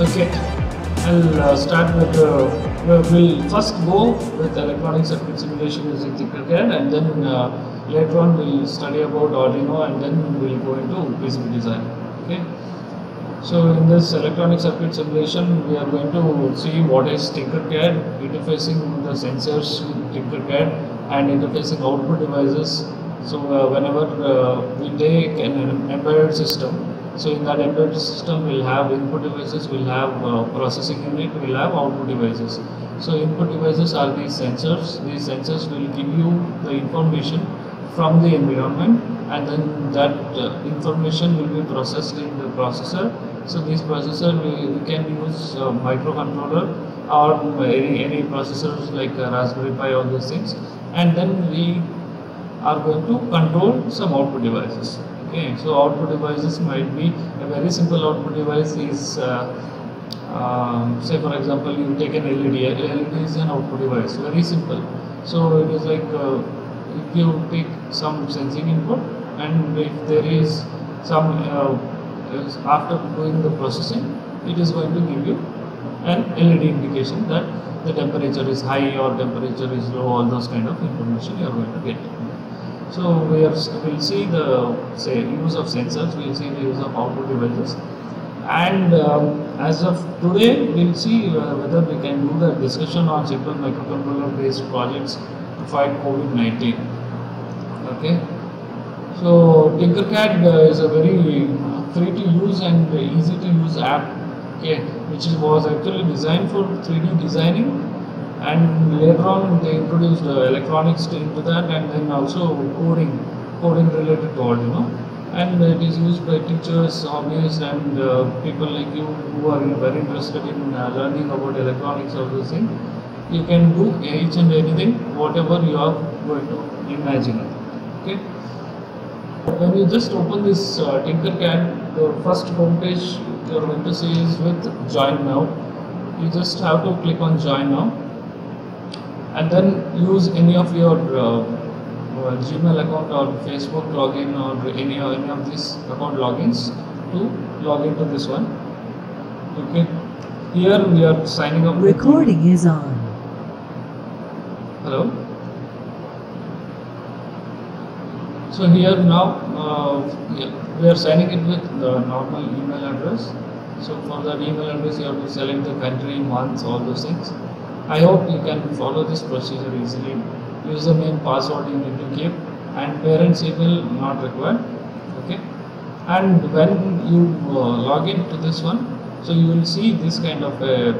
Okay, I'll uh, start with uh, we'll we'll first go with electronic circuit simulation using Tinkercad and then uh, later on we'll study about Arduino and then we'll go into PCB design. Okay, so in this electronic circuit simulation we are going to see what is Tinkercad, interfacing the sensors with Tinkercad and interfacing output devices. So uh, whenever uh, we take an embedded system so in that embedded system, we'll have input devices, we'll have uh, processing unit, we'll have output devices. So input devices are these sensors. These sensors will give you the information from the environment, and then that uh, information will be processed in the processor. So this processor we, we can use uh, microcontroller or any, any processors like Raspberry Pi, all those things, and then we are going to control some output devices okay so output devices might be a very simple output device is uh, um, say for example you take an LED LED is an output device very simple. So it is like uh, if you take some sensing input and if there is some uh, after doing the processing it is going to give you an LED indication that the temperature is high or temperature is low all those kind of information you are going to get so we we'll see the say use of sensors, we'll see the use of output devices, and um, as of today we'll see uh, whether we can do the discussion on simple microcontroller based projects to fight COVID-19. Okay, so Tinkercad uh, is a very free to use and easy to use app. Okay, which was actually designed for 3D designing and later on they introduced uh, electronics into that and then also coding coding related to Arduino and it is used by teachers, hobbyists and uh, people like you who are very interested in uh, learning about electronics or this thing you can do each and anything whatever you are going to imagine okay? When you just open this uh, Tinkercad the first home page you are going to see is with join now. You just have to click on join now and then use any of your uh, uh, Gmail account or Facebook login or any, any of these account logins to log into this one. Okay. Here we are signing up. Recording is on. Hello. So here now uh, we are signing it with the normal email address. So for that email address you have to select the country, months, all those things. I hope you can follow this procedure easily. Username, password you need to keep and parents email not required. Okay. And when you uh, log into this one, so you will see this kind of a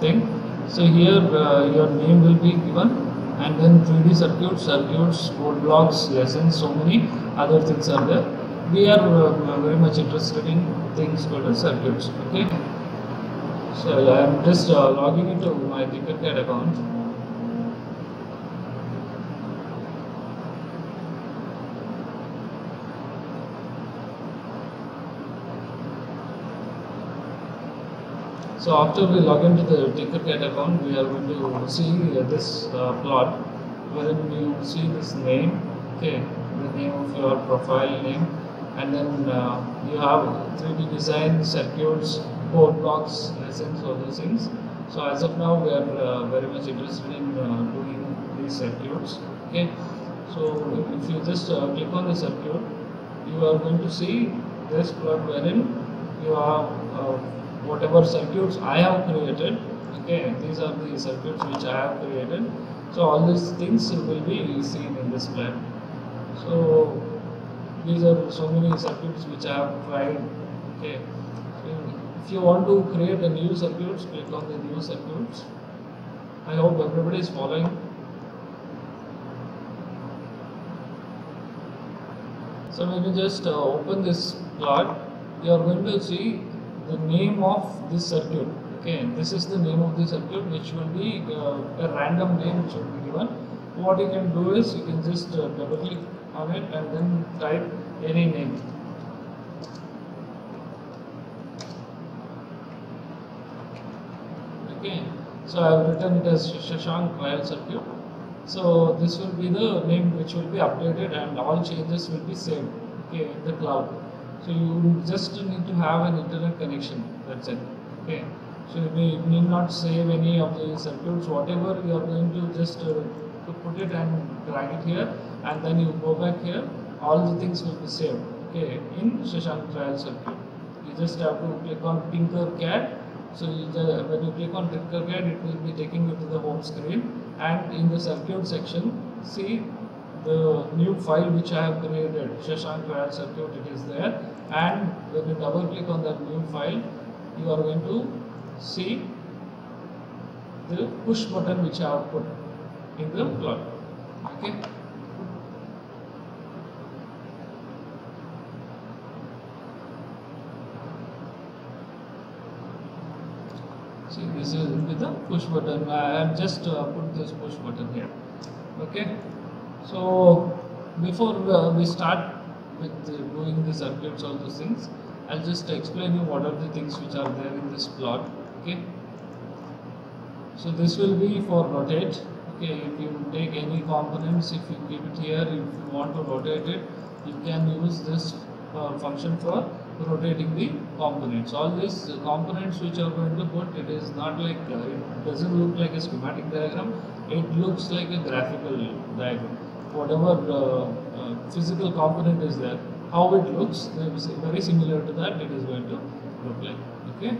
thing. So here uh, your name will be given and then 3D circuits, circuits, code blocks, lessons, so many other things are there. We are uh, very much interested in things called as circuits. Okay. So I am just uh, logging into my Tinkercad account. So after we log into the Tinkercad account, we are going to see uh, this uh, plot wherein you see this name, okay, the name of your profile name, and then uh, you have 3D design circuits code blocks, lessons, all those things. So as of now, we are uh, very much interested in uh, doing these circuits. Okay. So if you just uh, click on the circuit, you are going to see this plot wherein you have whatever circuits I have created. Okay, these are the circuits which I have created. So all these things will be seen in this plot. So these are so many circuits which I have tried. Okay. If you want to create a new circuit, click on the new circuits. I hope everybody is following. So when you just uh, open this plot, you are going to see the name of this circuit. Okay, this is the name of the circuit, which will be uh, a random name which will be given. What you can do is you can just uh, double click on it and then type any name. okay so I have written it as Shashank trial circuit. So this will be the name which will be updated and all changes will be saved okay in the cloud. So you just need to have an internet connection that's it okay. So you need not save any of the circuits whatever you are going to just uh, to put it and drag it here and then you go back here all the things will be saved okay in Shashank trial circuit. You just have to click on Tinkercad so when you click on Tinkercad it will be taking you to the home screen. And in the circuit section see the new file which I have created. Shashank trial circuit it is there. And when you double click on that new file you are going to see the push button which I have put in the plot. Okay this is with the push button. I have just uh, put this push button here. Okay? So before uh, we start with doing the circuits all those things I'll just explain you what are the things which are there in this plot. Okay? So this will be for rotate. Okay? If you take any components if you keep it here if you want to rotate it you can use this uh, function for rotating the components. All these uh, components which are going to put it is not like uh, it doesn't look like a schematic diagram. It looks like a graphical diagram. Whatever uh, uh, physical component is there how it looks very similar to that it is going to look like okay?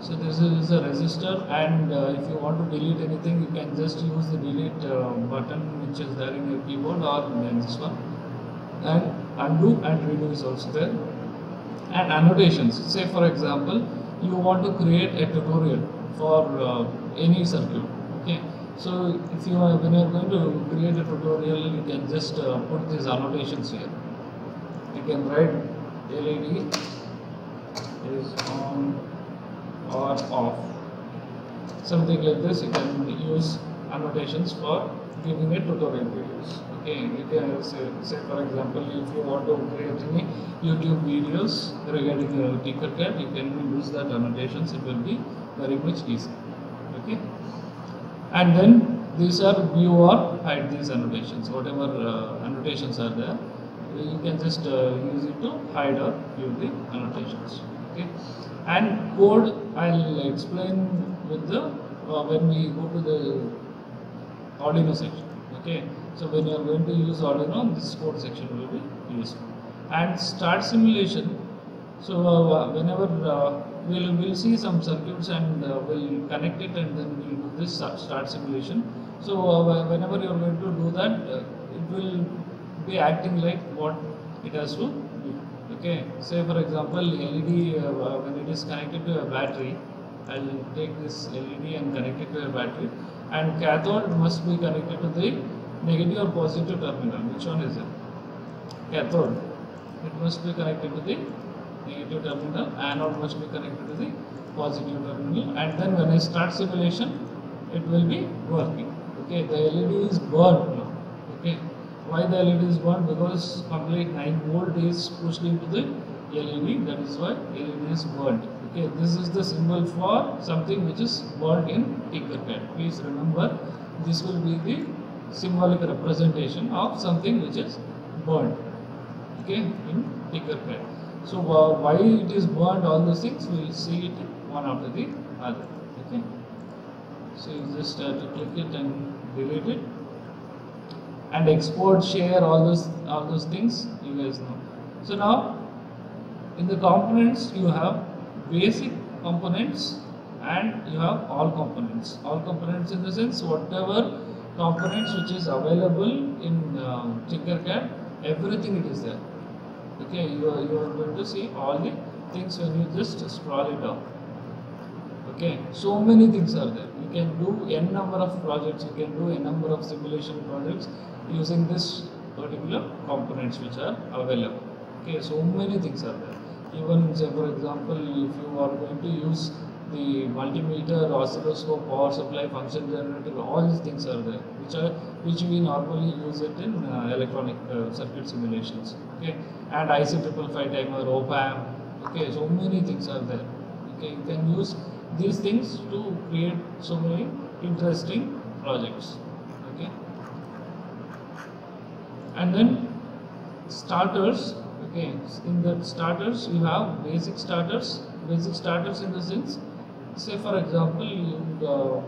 So this is a resistor and uh, if you want to delete anything you can just use the delete uh, button which is there in your keyboard or then this one. And undo and redo is also there and annotations. Say for example you want to create a tutorial for uh, any circuit okay? So if you are when you are going to create a tutorial you can just uh, put these annotations here. You can write LED is on or off. Something like this. You can use annotations for giving a tutorial videos. Okay you say, say for example if you want to create any youtube videos regarding uh, tinkercad you can use that annotations. It will be very much easy. Okay? And then these are view or hide these annotations. Whatever uh, annotations are there you can just uh, use it to hide or view the annotations. Okay? And code I'll explain with the uh, when we go to the Arduino section okay? So when you are going to use Arduino this code section will be useful. And start simulation. So uh, whenever uh, we'll, we'll see some circuits and uh, we'll connect it and then we'll do this start simulation. So uh, whenever you're going to do that uh, it will be acting like what it has to okay? Say for example LED uh, when it is connected to a battery I'll take this LED and connect it to a battery and cathode must be connected to the negative or positive terminal. Which one is it? Cathode. It must be connected to the negative terminal. Anode must be connected to the positive terminal. And then when I start simulation it will be working. Okay the LED is burnt now. Okay why the LED is burnt because complete 9 volt is pushed into the LED that is why LED is burnt okay this is the symbol for something which is burnt in Tinkercad please remember this will be the symbolic representation of something which is burnt okay in Tinkercad so uh, why it is burnt all those things we will see it one after the other okay. So you just have to click it and delete it and export share all those all those things you guys know. So now in the components you have basic components and you have all components. All components in the sense whatever components which is available in uh, Tinkercad everything it is there. Okay you are, you are going to see all the things when you just scroll it down. Okay so many things are there. You can do n number of projects you can do a number of simulation projects using this particular components which are available. Okay so many things are there even say for example if you are going to use the multimeter oscilloscope power supply function generator all these things are there which are which we normally use it in uh, electronic uh, circuit simulations okay? And IC triple five timer op amp okay? So many things are there okay? You can use these things to create so many interesting projects okay? And then starters okay in the starters you have basic starters basic starters in the sense say for example you, uh,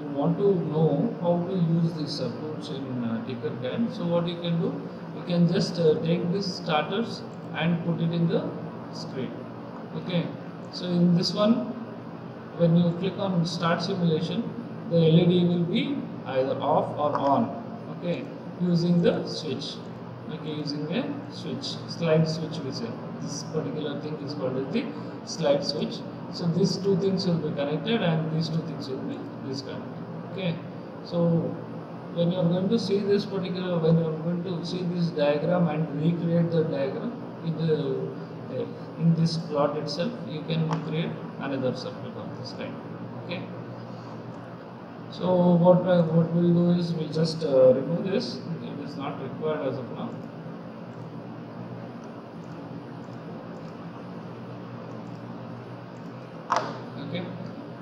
you want to know how to use these supports in uh, Tinkercad so what you can do you can just uh, take these starters and put it in the screen. Okay? So in this one when you click on start simulation the LED will be either off or on. Okay? Using the switch okay using a switch slide switch we say this particular thing is called as the slide switch. So these two things will be connected and these two things will be disconnected okay? So when you are going to see this particular when you are going to see this diagram and recreate the diagram in the uh, in this plot itself you can create another circuit of this kind okay? So what what we'll do is we'll just uh, remove this. It is not required as of now okay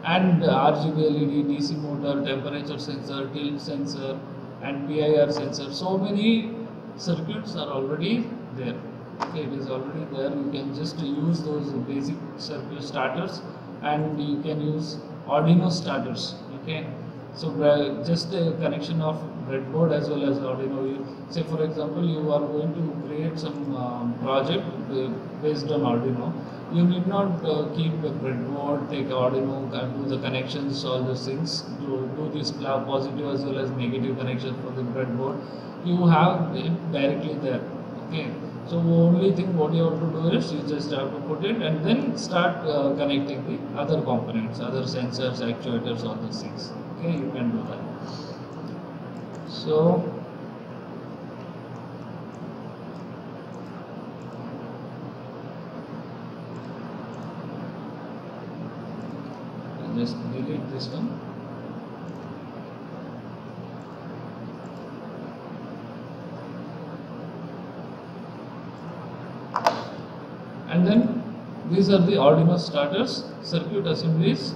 and RGB LED, DC motor, temperature sensor, tilt sensor and PIR sensor so many circuits are already there okay it is already there you can just use those basic circuit starters and you can use Arduino starters okay so uh, just a connection of breadboard as well as Arduino. Say for example, you are going to create some um, project uh, based on Arduino. You need not uh, keep a breadboard, take Arduino, and do the connections, all those things. Do, do this positive as well as negative connection for the breadboard. You have it directly there. Okay. So only thing what you have to do is you just have to put it and then start uh, connecting the other components, other sensors, actuators, all those things. Okay, you can do that. So I'll just delete this one. and then these are the Arduino starters, circuit assemblies.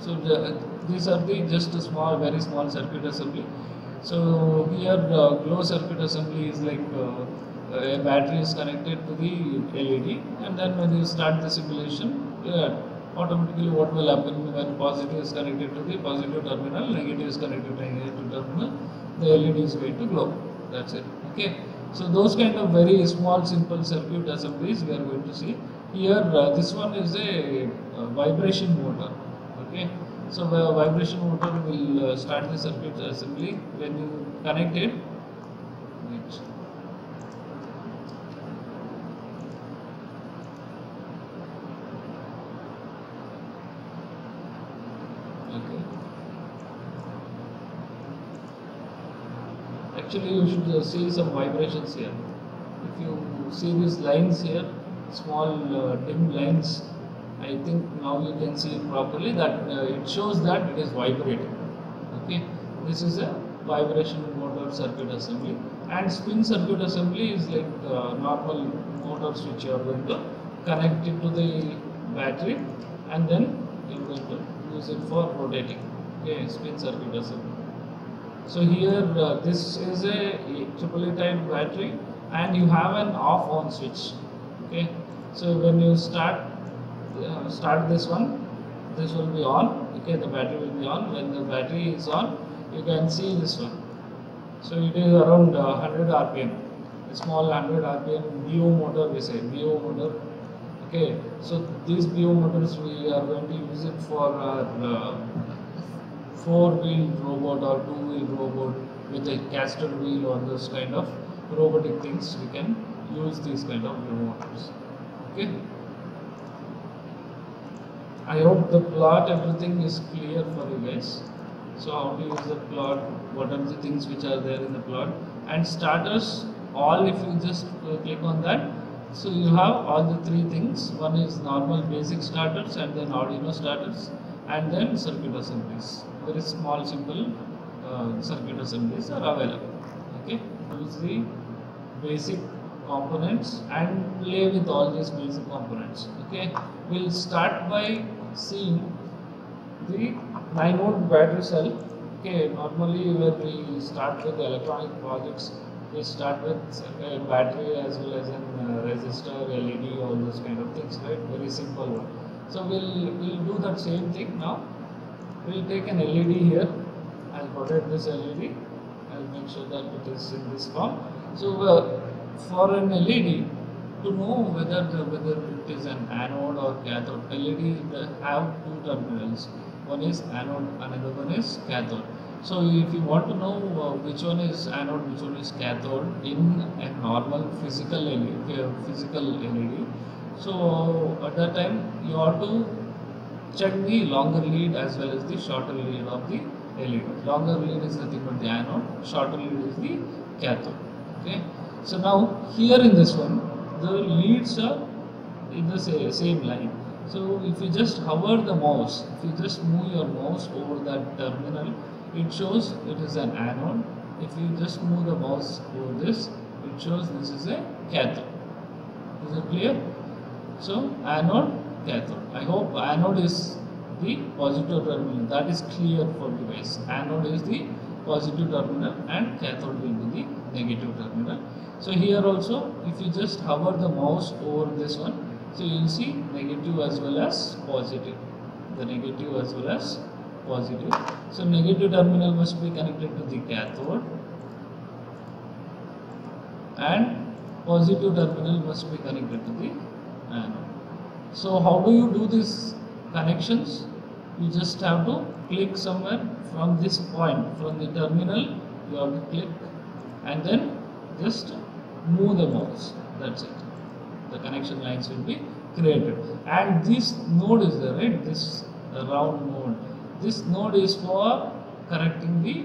So the, these are the just a small, very small circuit assembly. So here uh, glow circuit assembly is like uh, a battery is connected to the LED and then when you start the simulation, yeah, automatically what will happen when positive is connected to the positive terminal, negative is connected to the negative terminal, the LED is going to glow. That's it. Okay. So those kind of very small simple circuit assemblies we are going to see. Here uh, this one is a, a vibration motor. Okay. So the vibration motor will uh, start the circuit assembly when you connect it. Wait. Okay. Actually, you should uh, see some vibrations here. If you see these lines here, small uh, dim lines, I think now you can see it properly that uh, it shows that it is vibrating. Okay, this is a vibration motor circuit assembly, and spin circuit assembly is like uh, normal motors which you are going to connect it to the battery, and then you are going to use it for rotating. Okay, spin circuit assembly. So here uh, this is a AAA type battery and you have an off on switch. Okay. So when you start uh, start this one, this will be on. Okay, the battery will be on. When the battery is on, you can see this one. So it is around uh, 100 RPM. A small 100 RPM BO motor we say BO motor. Okay. So these BO motors we are going to use it for our uh, four-wheel robot or two-wheel robot with a caster wheel or those kind of robotic things we can use these kind of motors okay? I hope the plot everything is clear for you guys. So how to use the plot what are the things which are there in the plot. And starters all if you just uh, click on that so you have all the three things. One is normal basic starters and then Arduino starters and then circuit assemblies very small simple uh, circuit assemblies are available. Okay? Use the basic components and play with all these basic components. Okay? We'll start by seeing the 9 volt battery cell. Okay? Normally when we start with electronic projects we start with a battery as well as a uh, resistor led all those kind of things right? Very simple one. So we'll we'll do that same thing now. We'll take an LED here. I'll rotate this LED. I'll make sure that it is in this form. So uh, for an LED, to know whether the, whether it is an anode or cathode, LED have two terminals. One is anode, another one is cathode. So if you want to know uh, which one is anode, which one is cathode in a normal physical LED, uh, physical LED, so at that time you have to check the longer lead as well as the shorter lead of the LED. Longer lead is nothing but the anode, shorter lead is the cathode. Okay. So now here in this one, the leads are in the sa- same line. So if you just hover the mouse, if you just move your mouse over that terminal, it shows it is an anode. If you just move the mouse over this, it shows this is a cathode. Is it clear? So anode, cathode. I hope anode is the positive terminal. That is clear for you guys. Anode is the positive terminal and cathode will be the negative terminal. So here also, if you just hover the mouse over this one, so you will see negative as well as positive. The negative as well as positive. So negative terminal must be connected to the cathode and positive terminal must be connected to the anode. So how do you do these connections? You just have to click somewhere from this point, from the terminal, you have to click and then just move the mouse. That's it. The connection lines will be created. And this node is there, right? This round node. This node is for correcting the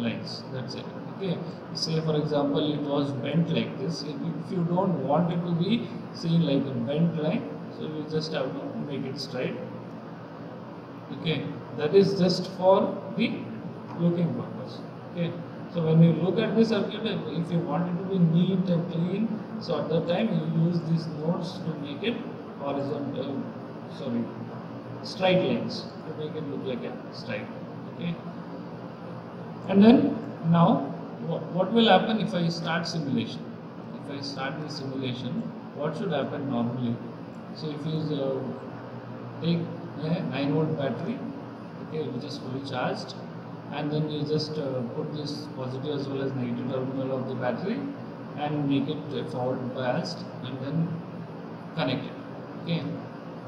lines. That's it. Okay. Say for example, it was bent like this. If you don't want it to be seen like a bent line, so you just have to make it straight. Okay. That is just for the looking purpose. Okay. So when you look at the circuit, if you want it to be neat and clean, so at that time you use these nodes to make it horizontal, sorry, straight lines to make it look like a straight. Okay. And then now, what will happen if I start simulation? If I start the simulation, what should happen normally? So if you uh, take a 9 volt battery, okay, which is fully charged, and then you just uh, put this positive as well as negative terminal of the battery and make it uh, forward biased and then connect it. Okay,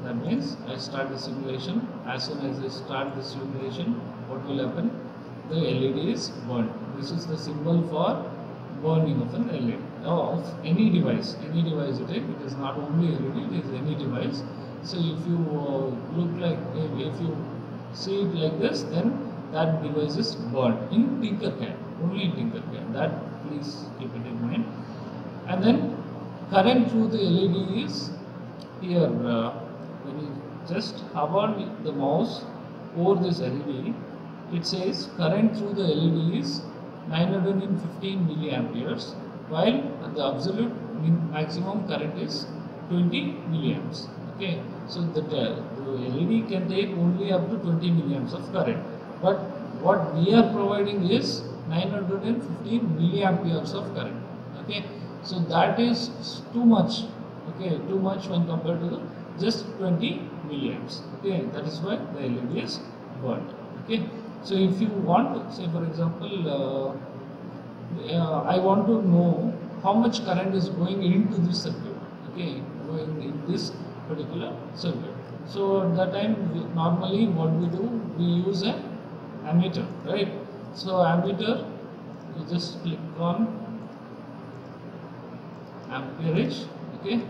that means I start the simulation. As soon as I start the simulation, what will happen? The LED is burned. This is the symbol for burning of an LED of any device. Any device you take, it is not only LED, it is any device. So if you uh, look like if, if you see it like this, then that device is burned in Tinkercad, only in Tinkercad. That please keep it in mind. And then current through the LED is here. Uh, when you just hover the mouse over this LED, it says current through the LED is 915 milliamperes, while the absolute maximum current is 20 milliamps. Okay, so the, the LED can take only up to 20 milliamps of current. But what we are providing is 915 milliamperes of current. Okay? So that is too much. Okay? Too much when compared to the just 20 milliamps. Okay? That is why the led is burnt. Okay? So if you want say for example uh, uh, i want to know how much current is going into this circuit okay? Going in this particular circuit. So at that time we, normally what we do we use a ammeter right? So ammeter you just click on amperage okay?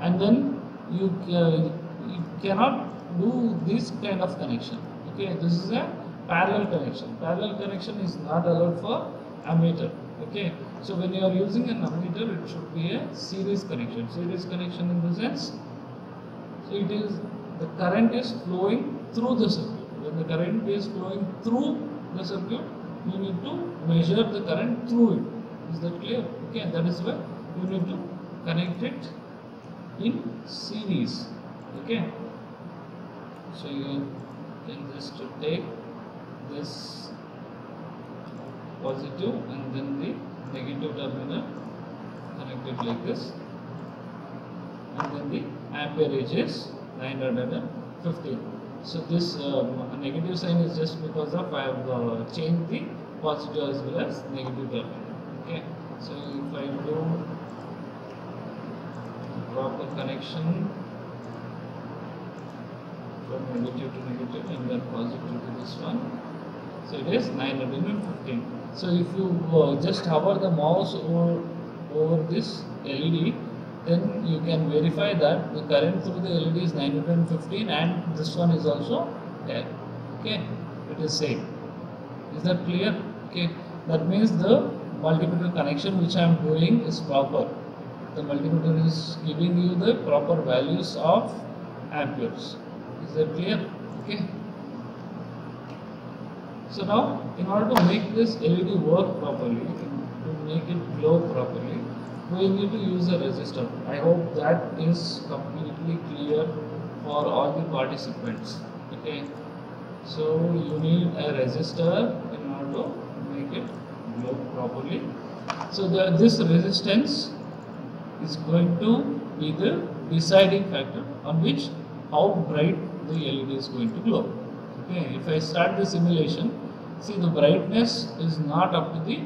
And then you, uh, you cannot do this kind of connection okay? This is a parallel connection. Parallel connection is not allowed for ammeter okay so when you are using an ammeter it should be a series connection. Series connection in the sense so it is the current is flowing through the circuit. When the current is flowing through the circuit you need to measure the current through it. Is that clear? Okay that is why you need to connect it in series. Okay so you can just take this positive and then the negative terminal connect it like this. And then the amperage is 15 so this um, negative sign is just because of I have uh, changed the positive as well as negative terminal. Okay? So if I do proper connection from negative to negative and then positive to this one so it is 915 so if you uh, just hover the mouse over, over this LED then you can verify that the current through the LED is 915 and this one is also there. Okay? It is same. Is that clear? Okay? That means the multimeter connection which I am doing is proper. The multimeter is giving you the proper values of amperes. Is that clear? Okay so now in order to make this LED work properly to make it glow properly we need to use a resistor. I hope that is completely clear for all the participants. Okay. So you need a resistor in order to make it glow properly. So the, this resistance is going to be the deciding factor on which how bright the LED is going to glow. Okay, if I start the simulation, see the brightness is not up to the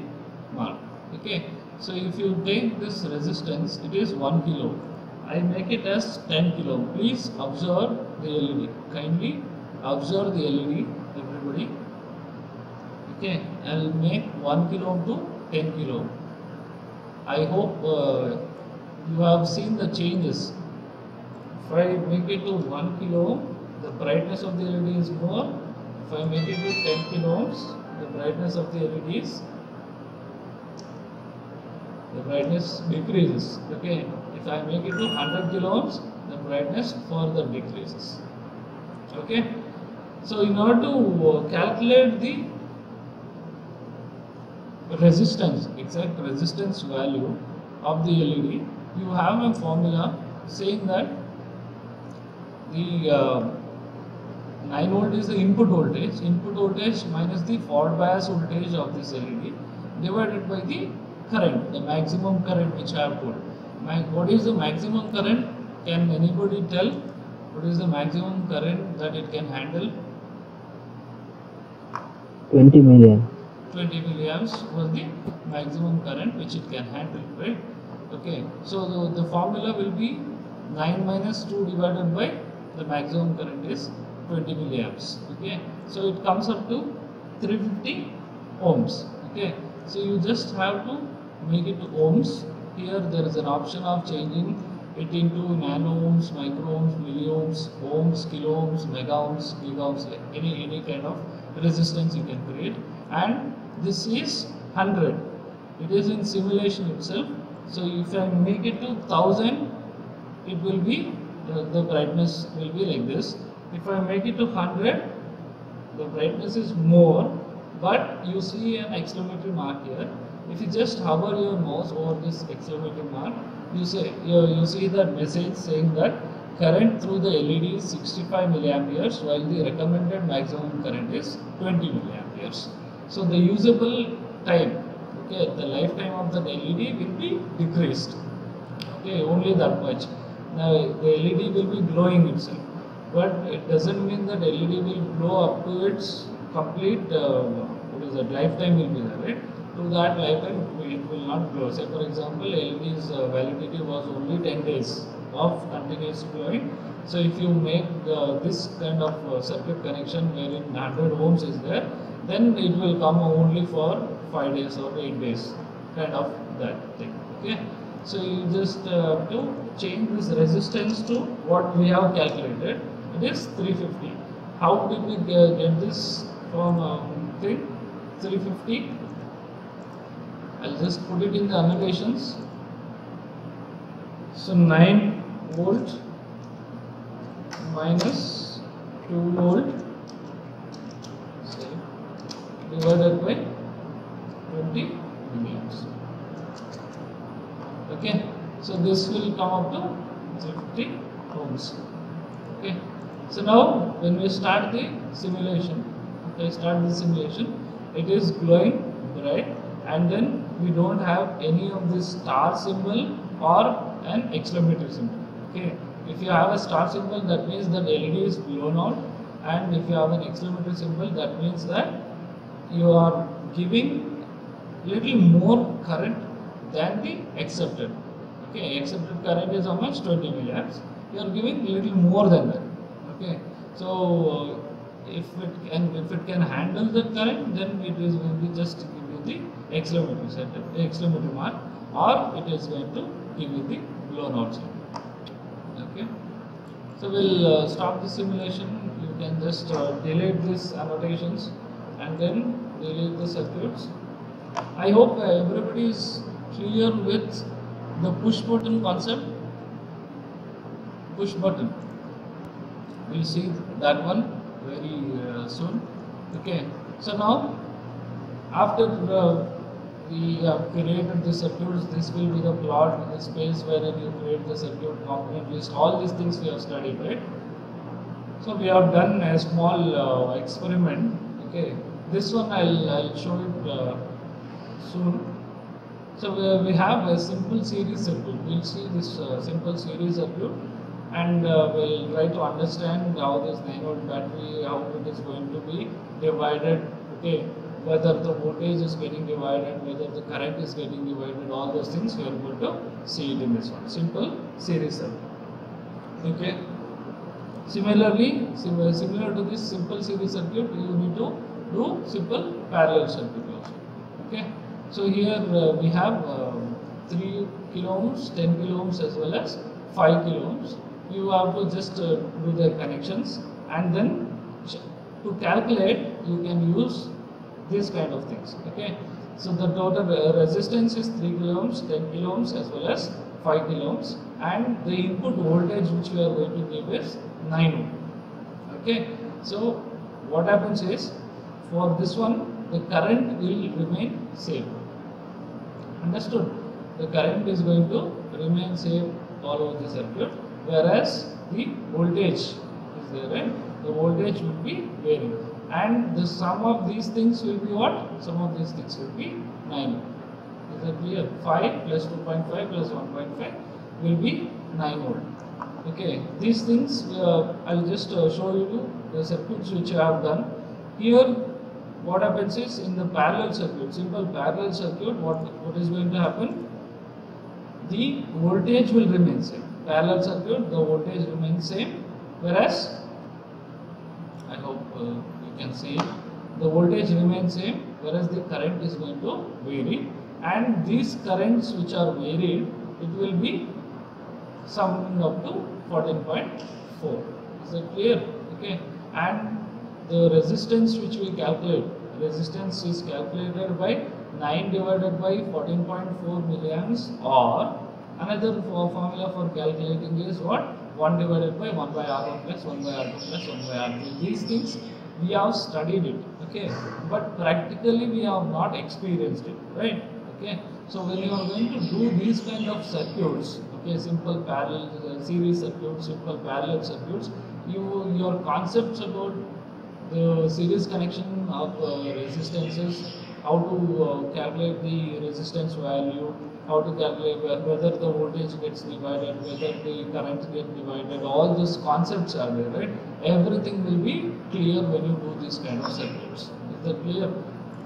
mark. Okay, so if you take this resistance, it is 1 kilo. I make it as 10 kilo. Please observe the LED. Kindly observe the LED, everybody. Okay, I will make 1 kilo to 10 kilo. I hope uh, you have seen the changes. If I make it to 1 kilo, the brightness of the LED is more. If I make it to 10 kilo ohms, the brightness of the LED is the brightness decreases okay if I make it to 100 kilo ohms the brightness further decreases okay so in order to uh, calculate the resistance exact resistance value of the LED you have a formula saying that the uh, 9 volt is the input voltage input voltage minus the forward bias voltage of this LED divided by the current, the maximum current which I have told. what is the maximum current? Can anybody tell what is the maximum current that it can handle? 20 million. 20 milliamps was the maximum current which it can handle, right? Okay, so the, the formula will be 9 minus 2 divided by the maximum current is 20 milliamps. Okay, so it comes up to 350 ohms. Okay, so you just have to make it to ohms. Here there is an option of changing it into nano ohms micro ohms milli ohms kilo ohms mega ohms giga ohms any any kind of resistance you can create. And this is 100 it is in simulation itself. So if i make it to 1000 it will be the, the brightness will be like this if i make it to 100 the brightness is more but you see an exclamatory mark here if you just hover your mouse over this exclamation mark, you say you, you see the message saying that current through the LED is 65 milliamperes while the recommended maximum current is 20 milliamperes. So the usable time, okay, the lifetime of the LED will be decreased. Okay, only that much. Now the LED will be glowing itself, but it doesn't mean that LED will glow up to its complete uh, what is that lifetime will be there, right? to that lifetime it will not grow. Say for example, LED's uh, validity was only 10 days of continuous glowing. So if you make uh, this kind of uh, circuit connection wherein 100 ohms is there, then it will come only for 5 days or 8 days, kind of that thing. Okay. So you just uh, to change this resistance to what we have calculated. It is 350. How did we get this from um, thing? 350 I'll just put it in the annotations. So 9 volt minus 2 volt divided by 20 milliamps. Okay, so this will come up to 50 ohms. Okay, so now when we start the simulation, okay, start the simulation, it is glowing bright and then we don't have any of this star symbol or an exclamatory symbol okay? If you have a star symbol that means that LED is blown out. And if you have an exclamatory symbol that means that you are giving little more current than the accepted okay? Accepted current is how much? 20 milliamps. You are giving little more than that okay. So uh, if it can if it can handle the current then it is going to just give you the exclamatory set exclamatory mark or it is going to give you the blown out symbol okay. So we'll uh, stop the simulation. You can just uh, delete these annotations and then delete the circuits. I hope uh, everybody is clear with the push button concept. Push button we'll see that one very uh, soon. Okay. So now after we have created the circuits this will be the plot in the space wherein you create the circuit component list. All these things we have studied right? So we have done a small uh, experiment. Okay. This one i'll, I'll show it uh, soon. So we, we have a simple series circuit. We'll see this uh, simple series circuit and uh, we'll try to understand how this 9 volt battery how it is going to be divided okay? Whether the voltage is getting divided whether the current is getting divided all those things we are going to see it in this one. Simple series circuit. Okay? Similarly sim- similar to this simple series circuit you need to do simple parallel circuit also. Okay? So here uh, we have um, 3 kilo ohms 10 kilo ohms as well as 5 kilo ohms you have to just uh, do the connections and then to calculate you can use these kind of things okay? So the total resistance is 3 kilo ohms 10 kilo ohms as well as 5 kilo ohms and the input voltage which we are going to give is 9 ohm okay? So what happens is for this one the current will remain same. Understood? The current is going to remain same all over the circuit whereas the voltage is there right? The voltage will be varying. And the sum of these things will be what? Sum of these things will be 9 is that clear? 5 plus 2.5 plus 1.5 will be 9 volt. Okay these things uh, i'll just uh, show you the circuits which i have done. Here what happens is in the parallel circuit simple parallel circuit what what is going to happen? The voltage will remain same parallel circuit the voltage remains same whereas i hope uh, you can see the voltage remains same whereas the current is going to vary. And these currents which are varied it will be summing up to 14.4 is it clear? Okay. And the resistance which we calculate resistance is calculated by 9 divided by 14.4 milliamps or another for- formula for calculating is what? 1 divided by 1 by r1 plus 1 by r2 plus 1 by r3 these things we have studied it okay? But practically we have not experienced it right? Okay? So when you are going to do these kind of circuits okay simple parallel uh, series circuits simple parallel circuits you your concepts about the series connection of uh, resistances how to uh, calculate the resistance value how to calculate whether the voltage gets divided whether the current get divided all these concepts are there right? Everything will be clear when you do this kind of circuits. Is that clear?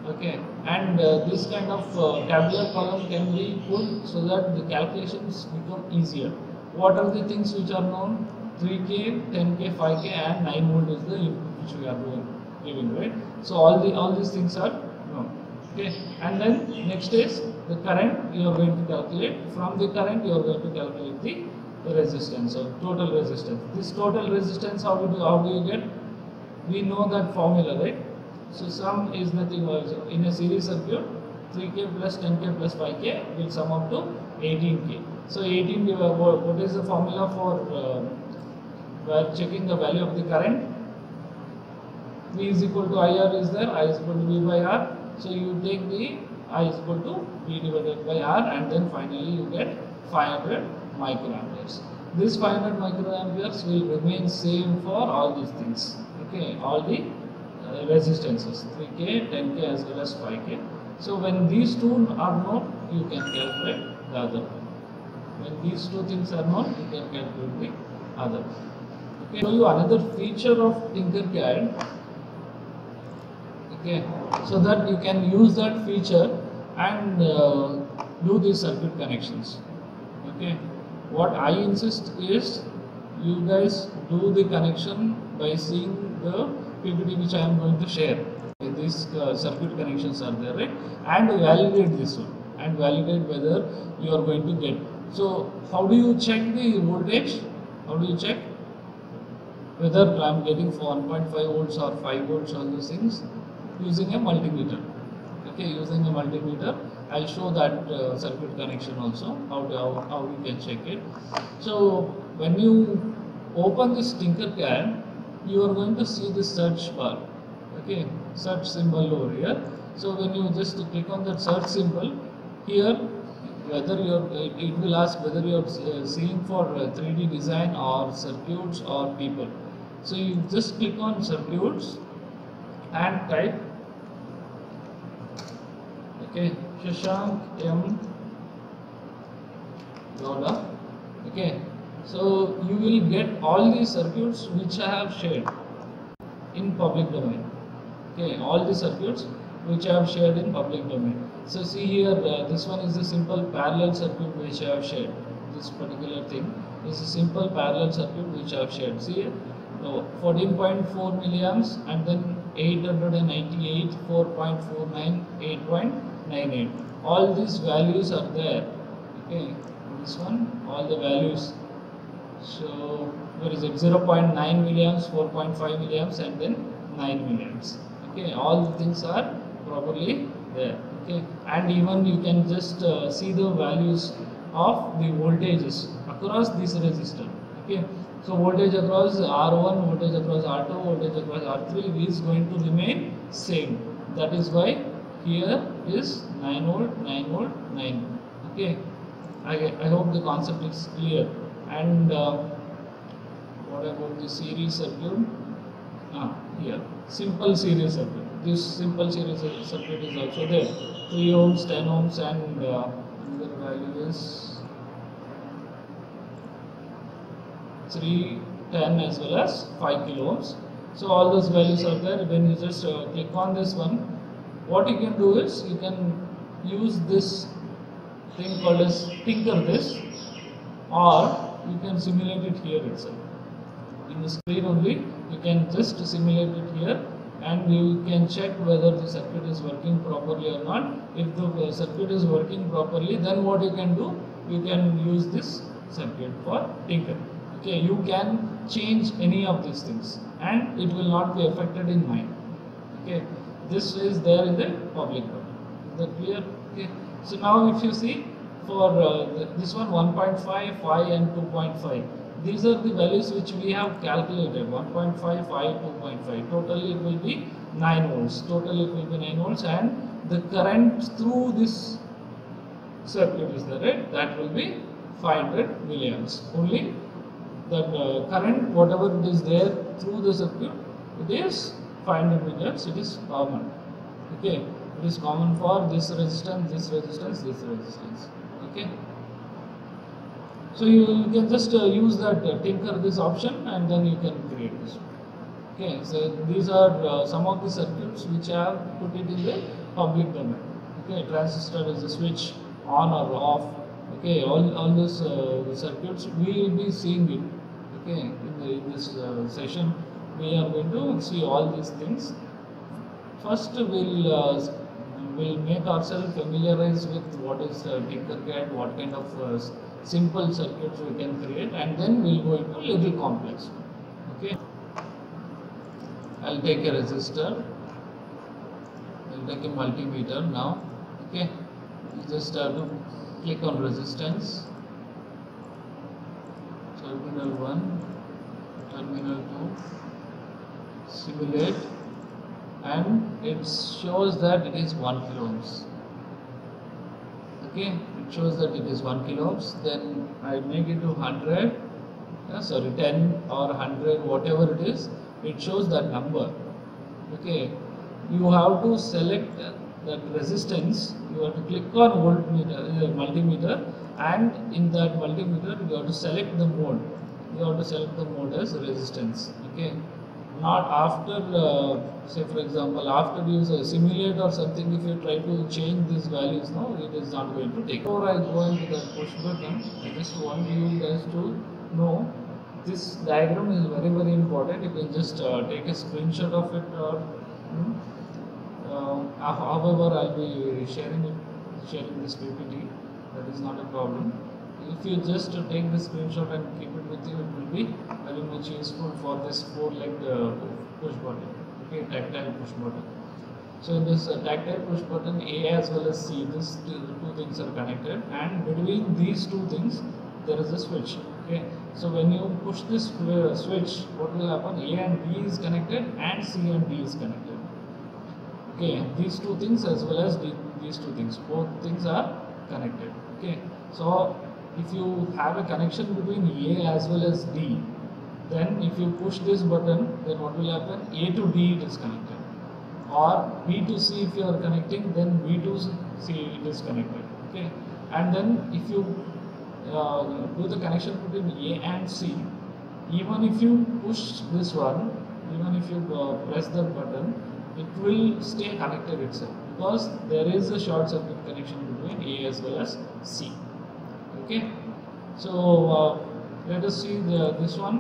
Okay. And uh, this kind of uh, tabular column can be put so that the calculations become easier. What are the things which are known? 3k 10k 5k and 9 volt is the input which we are doing giving right? So all the all these things are okay and then next is the current you are going to calculate. From the current you are going to calculate the, the resistance or total resistance. This total resistance how do how do you get? We know that formula right? So sum is nothing else in a series circuit 3k plus 10k plus 5k will sum up to 18k so 18 divided- what is the formula for uh, we are checking the value of the current? V is equal to IR is there, I is equal to V by R. So you take the I is equal to V divided by R and then finally you get 500 microamperes. This 500 microamperes will remain same for all these things. Okay, all the uh, resistances 3K, 10K as well as 5K. So when these two are known, you can calculate the other one. When these two things are known, you can calculate the other. one. Okay, show you another feature of Tinkercad. Okay, so that you can use that feature and uh, do these circuit connections. Okay, what I insist is you guys do the connection by seeing the PPT which I am going to share. These uh, circuit connections are there, right? And validate this one and validate whether you are going to get. So, how do you check the voltage? How do you check? Whether I am getting for 1.5 volts or 5 volts, all those things using a multimeter. Okay, using a multimeter, I'll show that uh, circuit connection also, how, to, how, how you can check it. So, when you open this Tinkercad, you are going to see this search bar. Okay, search symbol over here. So, when you just click on that search symbol, here whether you're it, it will ask whether you're uh, seeing for uh, 3D design or circuits or people. So, you just click on circuits and type okay Shashank M. Gowda okay so you will get all these circuits which I have shared in public domain. Okay all the circuits which I have shared in public domain. So see here uh, this one is a simple parallel circuit which I have shared. This particular thing is a simple parallel circuit which I have shared. See here? 14.4 milliamps and then 898 4.49 8.98 all these values are there. Okay? This one all the values. So where is it? 0.9 milliamps 4.5 milliamps and then 9 milliamps. Okay? All the things are properly there. Okay? And even you can just uh, see the values of the voltages across this resistor. Okay? So voltage across R1, voltage across R2, voltage across R3 is going to remain same. That is why here is 9 volt, 9 volt, 9. volt Okay. I, I hope the concept is clear. And uh, what about the series circuit? Ah, here. Simple series circuit. This simple series circuit is also there. 3 ohms, 10 ohms and uh, another value is 3, 10 as well as 5 kilo ohms. So all those values are there. When you just uh, click on this one, what you can do is you can use this thing called as tinker this or you can simulate it here itself. In the screen only, you can just simulate it here and you can check whether the circuit is working properly or not. If the uh, circuit is working properly, then what you can do, you can use this circuit for tinker okay you can change any of these things and it will not be affected in mine okay this is there in the public domain. Is that clear? Okay. So now if you see for uh, this one 1.5 5 and 2.5 these are the values which we have calculated. 1.5 5 2.5 totally it will be 9 volts. Totally it will be 9 volts and the current through this circuit is there right? That will be 500 milliamps. Only that uh, current whatever it is there through the circuit it is 500 milliamps it is common. Okay it is common for this resistance this resistance this resistance. Okay. So you, you can just uh, use that uh, tinker this option and then you can create this. Okay so these are uh, some of the circuits which I have put it in the public domain. Okay transistor is a switch on or off. Okay all, all those uh, circuits we will be seeing it. Okay in, the, in this uh, session we are going to see all these things. First we'll uh, we'll make ourselves familiarize with what is uh, Tinkercad what kind of uh, simple circuits we can create and then we'll go into little complex. Okay? I'll take a resistor. I'll take a multimeter now. Okay? You just have to click on resistance terminal 1 terminal 2 simulate and it shows that it is 1 kilo ohms. Okay it shows that it is 1 kilo ohms then I make it to 100 yeah, sorry 10 or 100 whatever it is it shows that number. Okay you have to select that resistance you have to click on voltmeter uh, multimeter and in that multimeter you have to select the mode. You have to select the mode as resistance okay not after uh, say for example after you simulate or something if you try to change these values now it is not going to take. Before i go into the push button i just want you guys to know this diagram is very very important. You can just uh, take a screenshot of it or hmm, uh, however i'll be sharing it sharing this ppt that is not a problem if you just take the screenshot and keep it with you it will be very much useful for this four legged uh, push button. Okay tactile push button. So in this uh, tactile push button a as well as c these two, things are connected. And between these two things there is a switch. Okay so when you push this uh, switch what will happen? A and b is connected and c and d is connected. Okay these two things as well as the, these two things both things are connected. Okay so if you have a connection between a as well as d then if you push this button then what will happen? A to d it is connected. Or b to c if you are connecting then b to c it is connected. Okay? And then if you uh, do the connection between a and c even if you push this one even if you uh, press the button it will stay connected itself. Because there is a short circuit connection between a as well as c okay. So uh, let us see the, this one.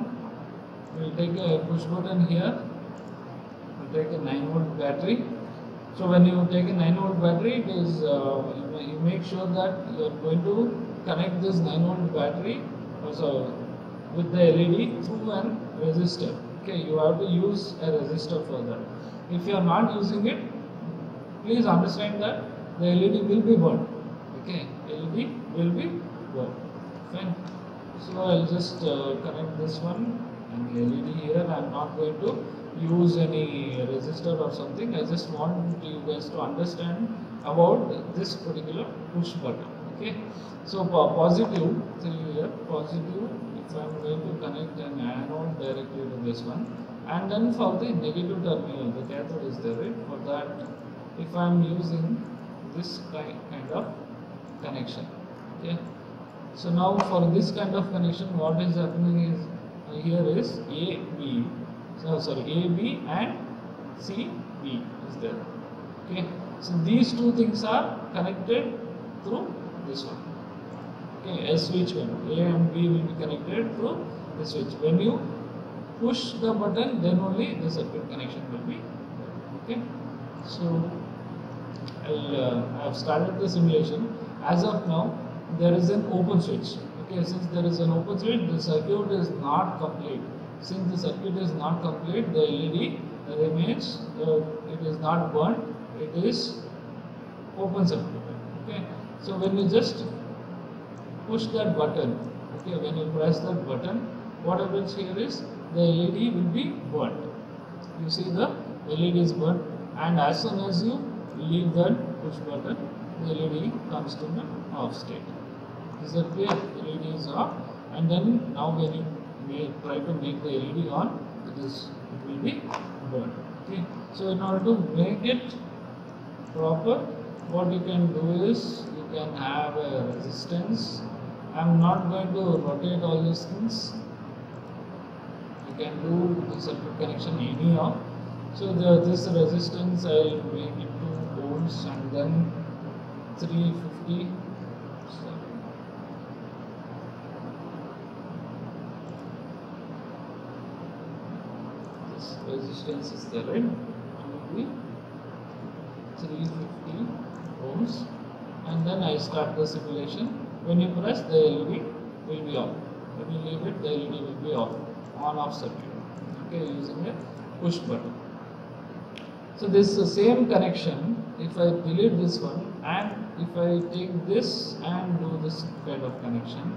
We'll take a push button here. We'll take a 9 volt battery. So when you take a 9 volt battery it is uh, you, make sure that you are going to connect this 9 volt battery also with the LED through an resistor. Okay you have to use a resistor for that. If you are not using it please understand that the LED will be burned. Okay LED will be burned fine so I'll just uh, connect this one and the LED here I'm not going to use any resistor or something. I just want you guys to understand about this particular push button okay? So po- positive so here positive if I'm going to connect an anode directly to this one. And then for the negative terminal the cathode is there right? For that if I'm using this ki- kind of connection okay so now for this kind of connection what is happening is uh, here is a b. So sorry a b and c b is there. Okay? So these two things are connected through this one. Okay? A switch one a and b will be connected through the switch. When you push the button then only the circuit connection will be okay? So I'll, uh, I have started the simulation. As of now there is an open switch. Okay since there is an open switch the circuit is not complete. Since the circuit is not complete the LED remains uh, it is not burnt it is open circuit. Okay so when you just push that button okay when you press that button what happens here is the LED will be burnt. You see the LED is burnt and as soon as you leave that push button the LED comes to the off state clear LED off. And then now when you try to make the LED on it is it will be burnt okay? So in order to make it proper what you can do is you can have a resistance. I'm not going to rotate all these things. You can do the circuit connection anyhow. So the, this resistance I'll make it 2 ohms and then 350 sorry. this resistance is there right it will be 350 ohms and then I start the simulation. When you press the LED will be off. When you leave it the LED will be off on off circuit. Okay using a push button. So this is the same connection. If I delete this one and if I take this and do this kind of connection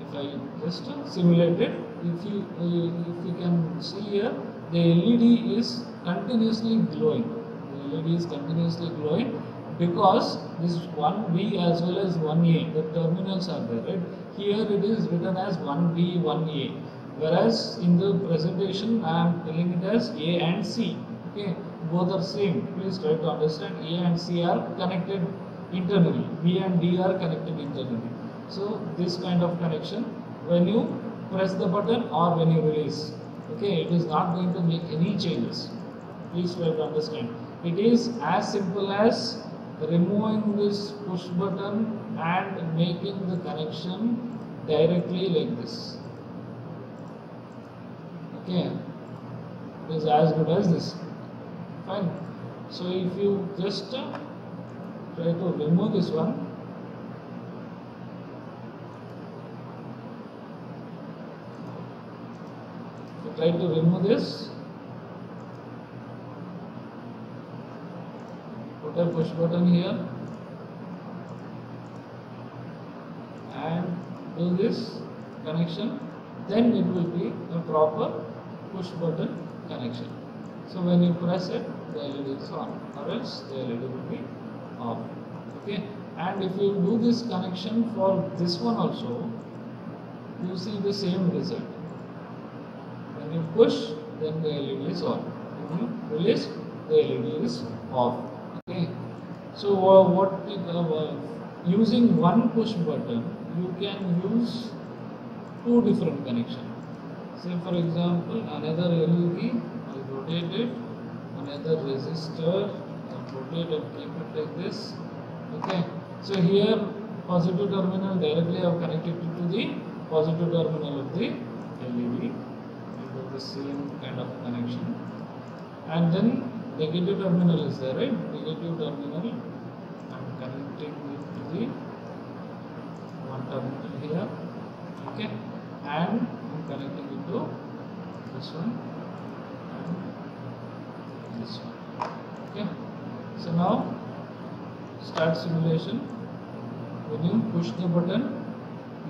if I just simulate it if you if you can see here the LED is continuously glowing. The LED is continuously glowing because this 1B as well as 1A the terminals are there right? Here it is written as 1B 1A whereas in the presentation I am telling it as A and C. Okay? Both are same. Please try to understand. A and C are connected internally. B and D are connected internally. So this kind of connection when you press the button or when you release. Okay, it is not going to make any changes. Please try to understand. It is as simple as removing this push button and making the connection directly like this. Okay, it is as good as this. Fine. So if you just uh, try to remove this one So try to remove this. Put a push button here. And do this connection. Then it will be a proper push button connection. So when you press it the LED is on or else the LED will be off. Okay? And if you do this connection for this one also you see the same result you push, then the LED is on. You release, the LED is off. Okay. So uh, what uh, using one push button, you can use two different connections. Say for example, another LED, I rotate it, another resistor, I rotate and keep it like this. Okay. So here positive terminal directly I have connected it to the positive terminal of the LED the same kind of connection. And then negative terminal is there right? Negative terminal I'm connecting it to the one terminal here okay? And I'm connecting it to this one and this one okay? So now start simulation. When you push the button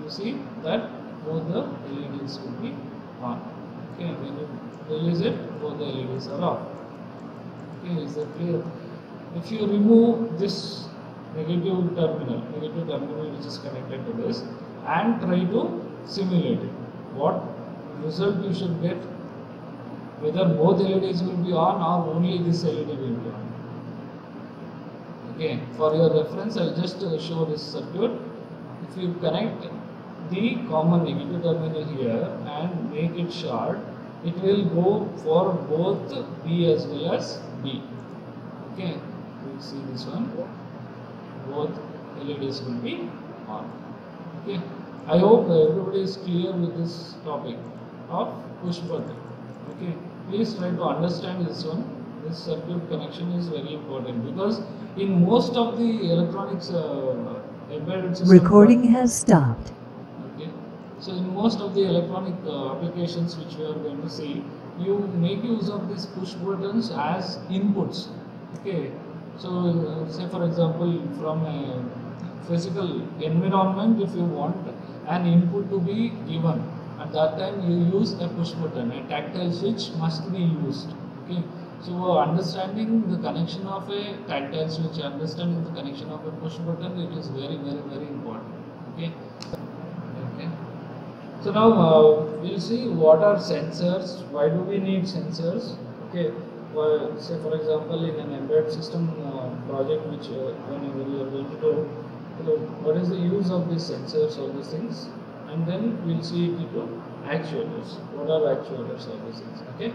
you see that both the LEDs will be on okay when you release it? Both the LEDs are off. Okay is that clear. If you remove this negative terminal negative terminal which is connected to this and try to simulate it what result you should get? Whether both LEDs will be on or only this LED will be on. Okay for your reference I'll just uh, show this circuit. If you connect the common negative terminal here and make it short it will go for both B as well as B. Okay you see this one. Both LEDs will be on. Okay I hope everybody is clear with this topic of push button okay please try to understand this one. This circuit connection is very important because in most of the electronics uh, embedded system Recording has stopped. So in most of the electronic uh, applications which we are going to see, you make use of these push buttons as inputs. Okay. So uh, say for example from a physical environment, if you want an input to be given, at that time you use a push button. A tactile switch must be used. Okay. So understanding the connection of a tactile switch, understanding the connection of a push button, it is very very very important. Okay. So now uh, we'll see what are sensors. Why do we need sensors? Okay. Well, say for example in an embedded system uh, project which uh, you are going to do, so what is the use of these sensors, all these things, and then we'll see into actuators. What are actuators, all these things. Okay.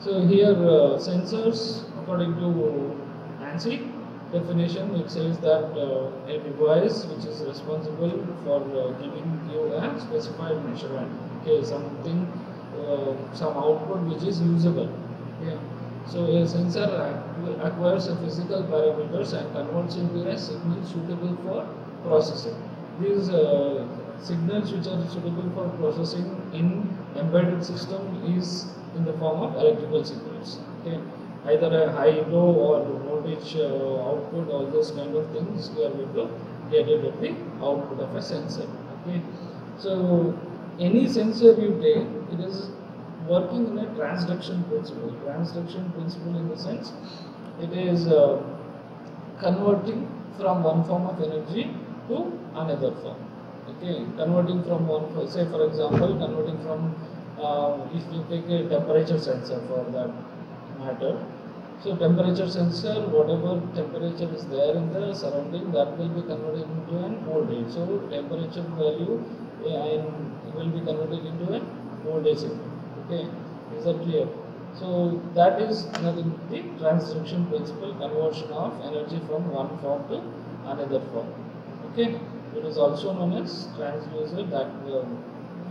So here uh, sensors according to ANSI definition it says that uh, a device which is responsible for uh, giving you a specified measurement. Okay something uh, some output which is usable. Okay so a sensor acquires a physical parameters and converts into a signal suitable for processing. These uh, signals which are suitable for processing in embedded system is in the form of electrical signals. Okay either a high low or voltage uh, output all those kind of things we are going to get it at the output of a sensor. Okay? So any sensor you take it is working in a transduction principle. Transduction principle in the sense it is uh, converting from one form of energy to another form. Okay? Converting from one say for example converting from uh, if you take a temperature sensor for that matter so temperature sensor whatever temperature is there in the surrounding that will be converted into an voltage so temperature value in, will be converted days effect. Okay, is that clear? So that is nothing the transduction principle conversion of energy from one form to another form. Okay, it is also known as transducer that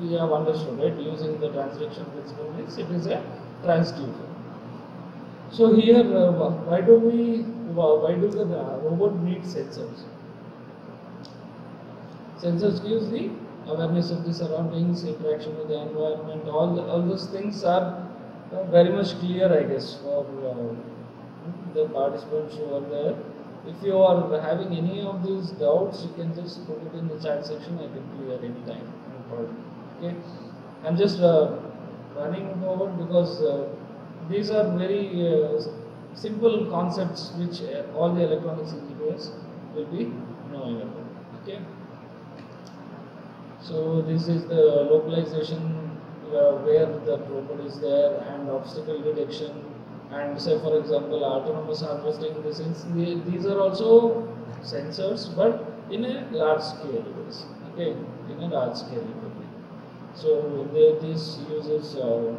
we have understood right using the transduction principle means it is a transducer. So here, uh, why do we, why do the uh, robot need sensors? Sensors gives the awareness of the surroundings, interaction with the environment, all, the, all those things are uh, very much clear, I guess, for uh, the participants who are there. If you are having any of these doubts, you can just put it in the chat section. I can clear any time. Okay, I'm just uh, running forward because uh, these are very uh, simple concepts which uh, all the electronics engineers will be knowing about. Okay. So this is the localization uh, where the robot is there and obstacle detection and say for example autonomous harvesting sense the- these are also sensors but in a large scale okay in a large scale equipment. So they, this uses uh,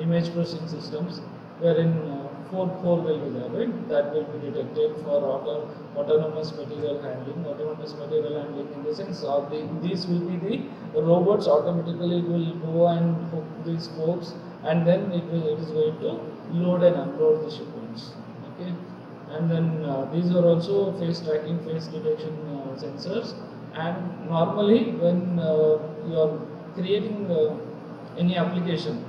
image processing systems wherein uh, four core will be there, right? That will be detected for auto, autonomous material handling. Autonomous material handling in the sense of the, these will be the robots automatically it will go and hook these spokes and then it, will, it is going to load and unload the shipments. Okay, and then uh, these are also face tracking, face detection uh, sensors. And normally when uh, you are creating uh, any application,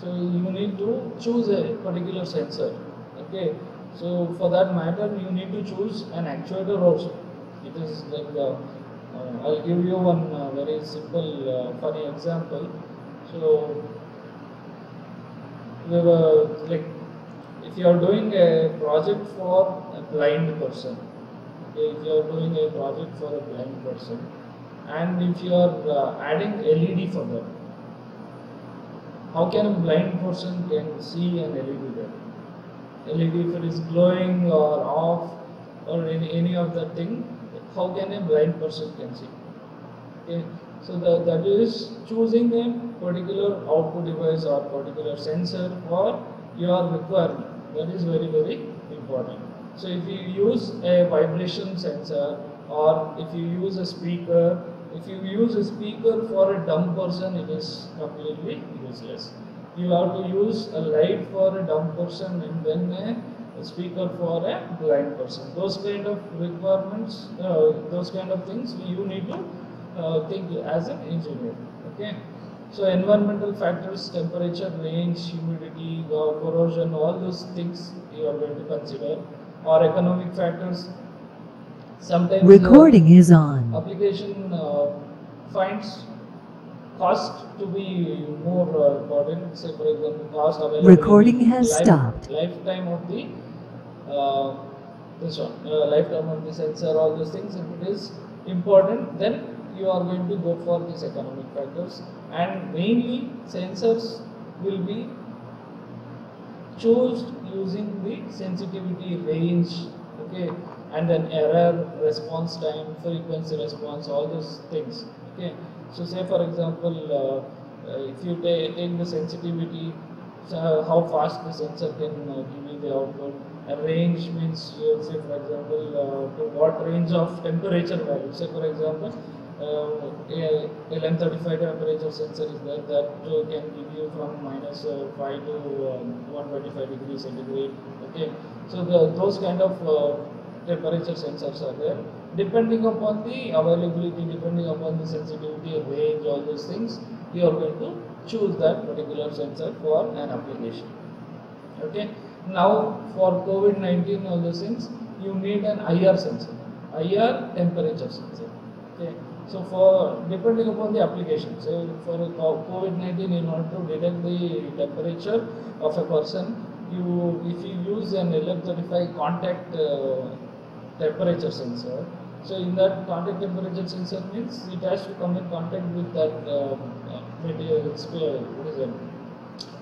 so you need to choose a particular sensor. Okay, so for that matter, you need to choose an actuator also. It is like uh, uh, I'll give you one uh, very simple, uh, funny example. So we were like if you are doing a project for a blind person okay, if you are doing a project for a blind person and if you are uh, adding led for them how can a blind person can see an led there led if it is glowing or off or any, any of that thing how can a blind person can see Okay, so the, that is choosing a particular output device or particular sensor for your requirement. That is very very important. So if you use a vibration sensor or if you use a speaker, if you use a speaker for a dumb person, it is completely useless. You have to use a light for a dumb person and then a, speaker for a blind person. Those kind of requirements, uh, those kind of things you need to uh, think as an engineer. Okay. So environmental factors, temperature, range, humidity, corrosion, all those things you are going to consider. Or economic factors. Sometimes Recording is on. application uh, finds cost to be more uh, important. Say for example, cost availability. Recording has life- stopped. Lifetime of the uh, this one, uh, lifetime of the sensor, all those things. If it is important, then you are going to go for these economic factors. And mainly, sensors will be choose using the sensitivity range okay and then error response time frequency response all those things okay? So say for example uh, uh, if you take the sensitivity how fast the sensor can uh, give you the output. A range means say for example uh, to what range of temperature value? Say for example uh, a LM35 temperature sensor is there that can give you from minus uh, 5 to um, 125 degrees centigrade. Okay, so the, those kind of temperature sensors are there. Depending upon the availability, depending upon the sensitivity, range, all those things, you are going to choose that particular sensor for an application. Okay, now for COVID 19, all those things, you need an IR sensor, IR temperature sensor. Okay, so for depending upon the application, so for COVID 19, in order to detect the temperature of a person, you if you use an LM35 contact uh, temperature sensor, so in that contact temperature sensor means it has to come in contact with that uh, uh, material, what is it?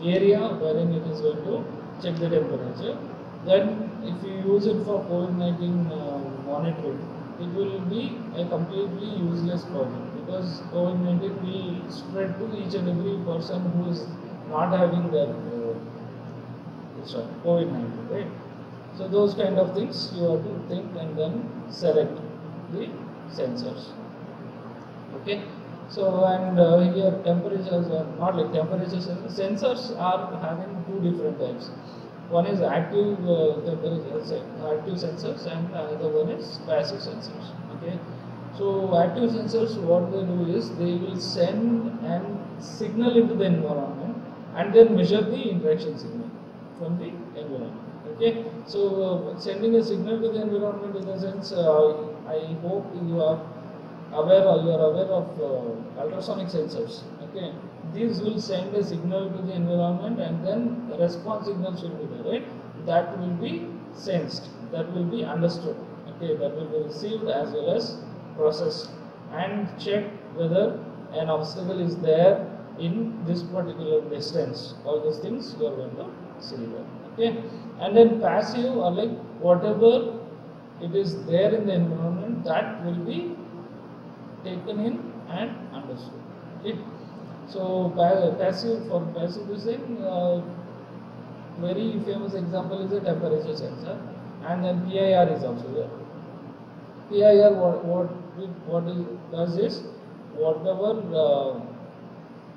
area wherein it is going to check the temperature. Then if you use it for COVID-19 uh, monitoring, it will be a completely useless project because COVID-19 will spread to each and every person who is not having that uh, sorry, COVID-19, right? So those kind of things you have to think and then select the sensors. Okay. So and uh, here temperatures are not like temperatures. sensors. Sensors are having two different types. One is active uh, active sensors and the other one is passive sensors. Okay. So active sensors what they do is they will send and signal into the environment and then measure the interaction signal from the. Okay. So uh, sending a signal to the environment in the sense uh, I hope you are aware or you are aware of uh, ultrasonic sensors okay? These will send a signal to the environment and then the response signals will be there right? That will be sensed that will be understood okay? That will be received as well as processed and check whether an obstacle is there in this particular distance. All these things you are going to see there okay and then passive or like whatever it is there in the environment that will be taken in and understood. Okay. So pa- passive for passive using uh, very famous example is a temperature sensor and then PIR is also there. PIR what what what it does is whatever uh,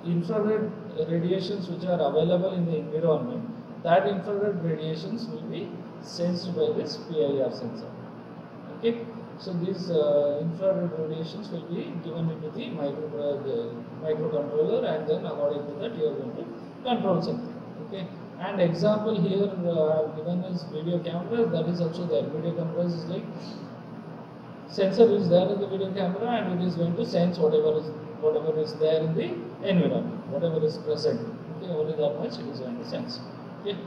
infrared radiations which are available in the environment that infrared radiations will be sensed by this PIR sensor. Okay. So these uh, infrared radiations will be given into the micro uh, the microcontroller, and then according to that you are going to control something. Okay. And example here uh, I have given is video camera. That is also there. Video camera is like sensor is there in the video camera, and it is going to sense whatever is whatever is there in the environment, whatever is present. Okay. Only that much it is going to sense. Okay.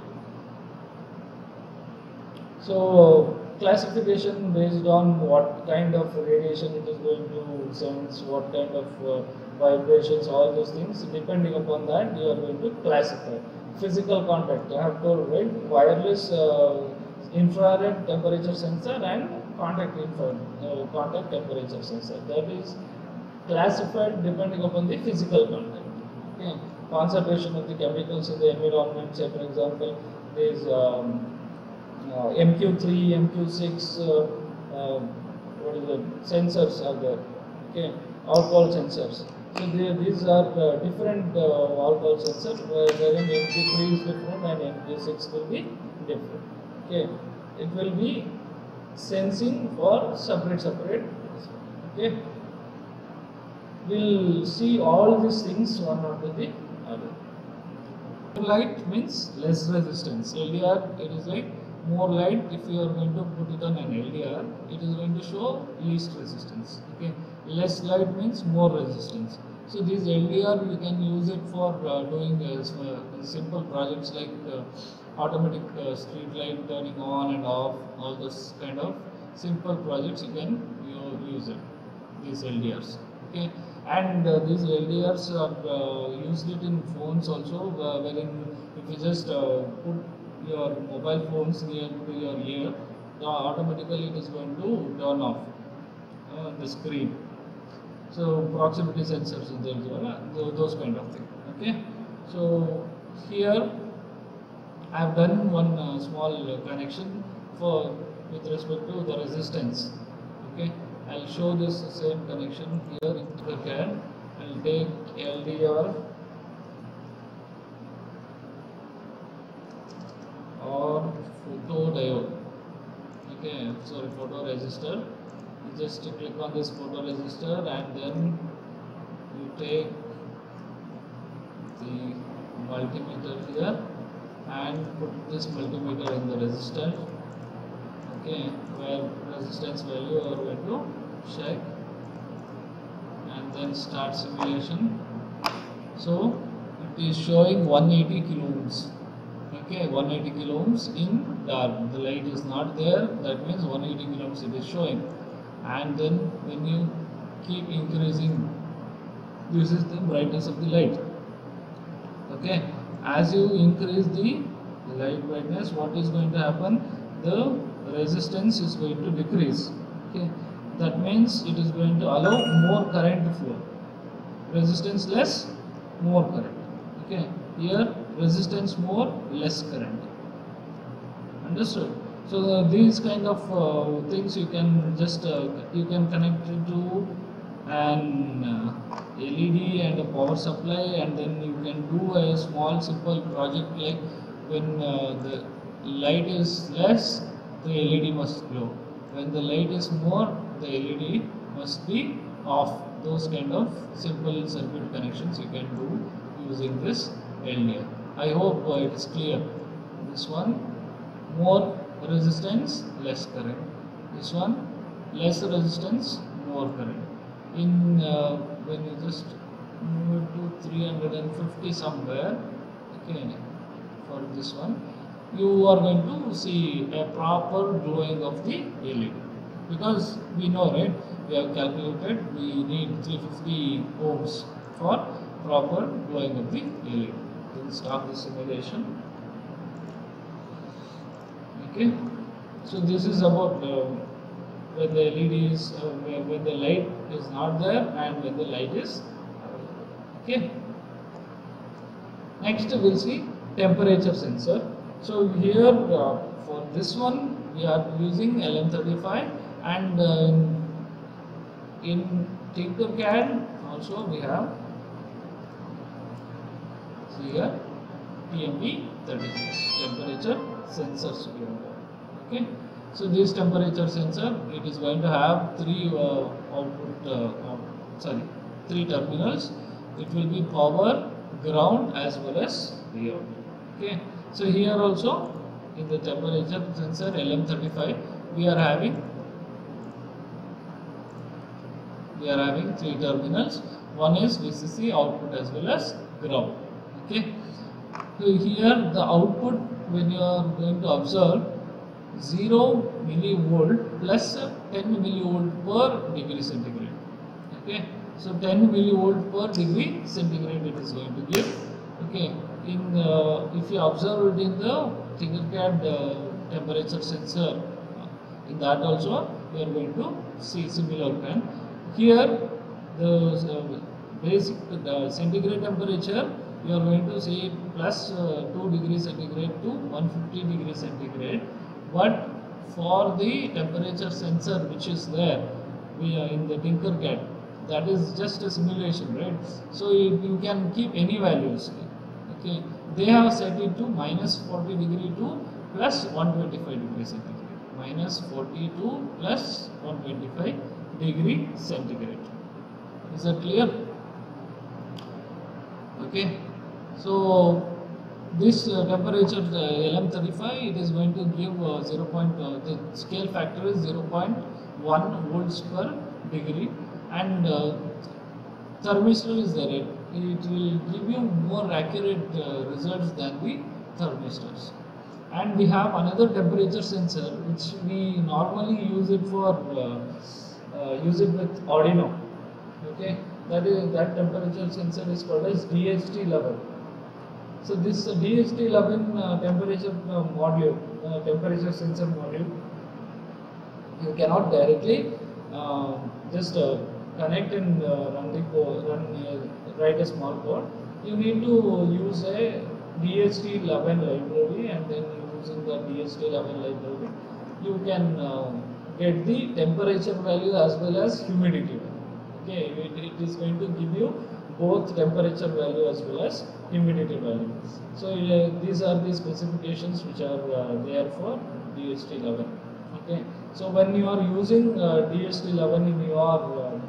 So classification based on what kind of radiation it is going to sense, what kind of uh, vibrations, all those things. Depending upon that, you are going to classify. Physical contact, I have told right, wireless uh, infrared temperature sensor and contact infrared uh, contact temperature sensor. That is classified depending upon the physical contact. Okay. Concentration of the chemicals in the environment, say for example, there is um, uh, MQ3, MQ6, uh, uh, what is it, sensors are there, okay, alcohol sensors. So they, these are uh, different uh, alcohol sensors, where- wherein MQ3 is different and MQ6 will be different. Okay, it will be sensing for separate, separate. Okay, we'll see all these things one after the. Light means less resistance. LDR, it is like more light. If you are going to put it on an LDR, it is going to show least resistance. Okay, less light means more resistance. So this LDR you can use it for uh, doing uh, uh, simple projects like uh, automatic uh, street light turning on and off. All those kind of simple projects you can you, use it. These LDRs. Okay, and uh, these LDRs are uh, used it in phones also, uh, wherein if you just uh, put your mobile phones near to your ear, automatically it is going to turn off the screen. So proximity sensors those kind of thing. Okay, so here I have done one uh, small connection for with respect to the resistance. Okay, I'll show this same connection here into the CAD. I'll take LDR or photodiode. Okay, sorry, photoresistor. You just click on this photo photoresistor and then you take the multimeter here and put this multimeter in the resistor okay where resistance value or going to check and then start simulation. So it is showing 180 kilo ohms okay 180 kilo ohms in dark. The light is not there. That means 180 kilo ohms it is showing. And then when you keep increasing this is the brightness of the light. Okay as you increase the light brightness what is going to happen? The resistance is going to decrease. Okay? That means it is going to allow more current to flow. Resistance less more current. Okay? Here resistance more less current. Understood? So uh, these kind of uh, things you can just uh, you can connect it to an uh, led and a power supply and then you can do a small simple project like when uh, the light is less the led must glow when the light is more the led must be off those kind of simple circuit connections you can do using this LDR. I hope uh, it is clear. This one more resistance, less current. This one less resistance, more current. In uh, when you just move it to 350 somewhere, okay, for this one, you are going to see a proper glowing of the LED because we know right we have calculated we need 350 ohms for proper glowing of the LED. Then stop the simulation. Okay, so this is about uh, when the LED is uh, when when the light is not there and when the light is okay. Next we'll see temperature sensor. So here uh, for this one we are using LM35 and uh, in Tinkercad also we have see here TMP 36 temperature sensors okay? So this temperature sensor it is going to have three uh, output uh, sorry three terminals. It will be power ground as well as Vout okay so here also in the temperature sensor LM35 we are having we are having three terminals. One is VCC output as well as ground okay? So here the output when you are going to observe 0 millivolt plus 10 millivolt per degree centigrade okay? So 10 millivolt per degree centigrade it is going to give okay uh, if you observe it in the Tinkercad uh, temperature sensor in that also we are going to see similar kind. Here the uh, basic the centigrade temperature you are going to see plus uh, 2 degree centigrade to 150 degree centigrade. But for the temperature sensor which is there we are in the Tinkercad that is just a simulation right? So you, you can keep any values okay they have set it to minus 40 degree to plus 125 degree centigrade minus 42 plus 125 degree centigrade. Is that clear? Okay. So this uh, temperature uh, LM35 it is going to give uh, 0. Point, uh, the scale factor is 0.1 volts per degree and uh, thermistor is there. It, will give you more accurate uh, results than the thermistors and we have another temperature sensor which we normally use it for uh, uh, use it with Arduino. Okay, that is that temperature sensor is called as DHT11. So this uh, DHT11 uh, temperature uh, module, temperature sensor module, you cannot directly uh, just connect and run the run write a small code. You need to use a DHT11 library and then using the DHT11 library, you can uh, get the temperature value as well as humidity value. Okay, it, it is going to give you both temperature value as well as humidity value. So uh, these are the specifications which are uh, there for DHT11. Okay, so when you are using uh, DHT11 in your uh,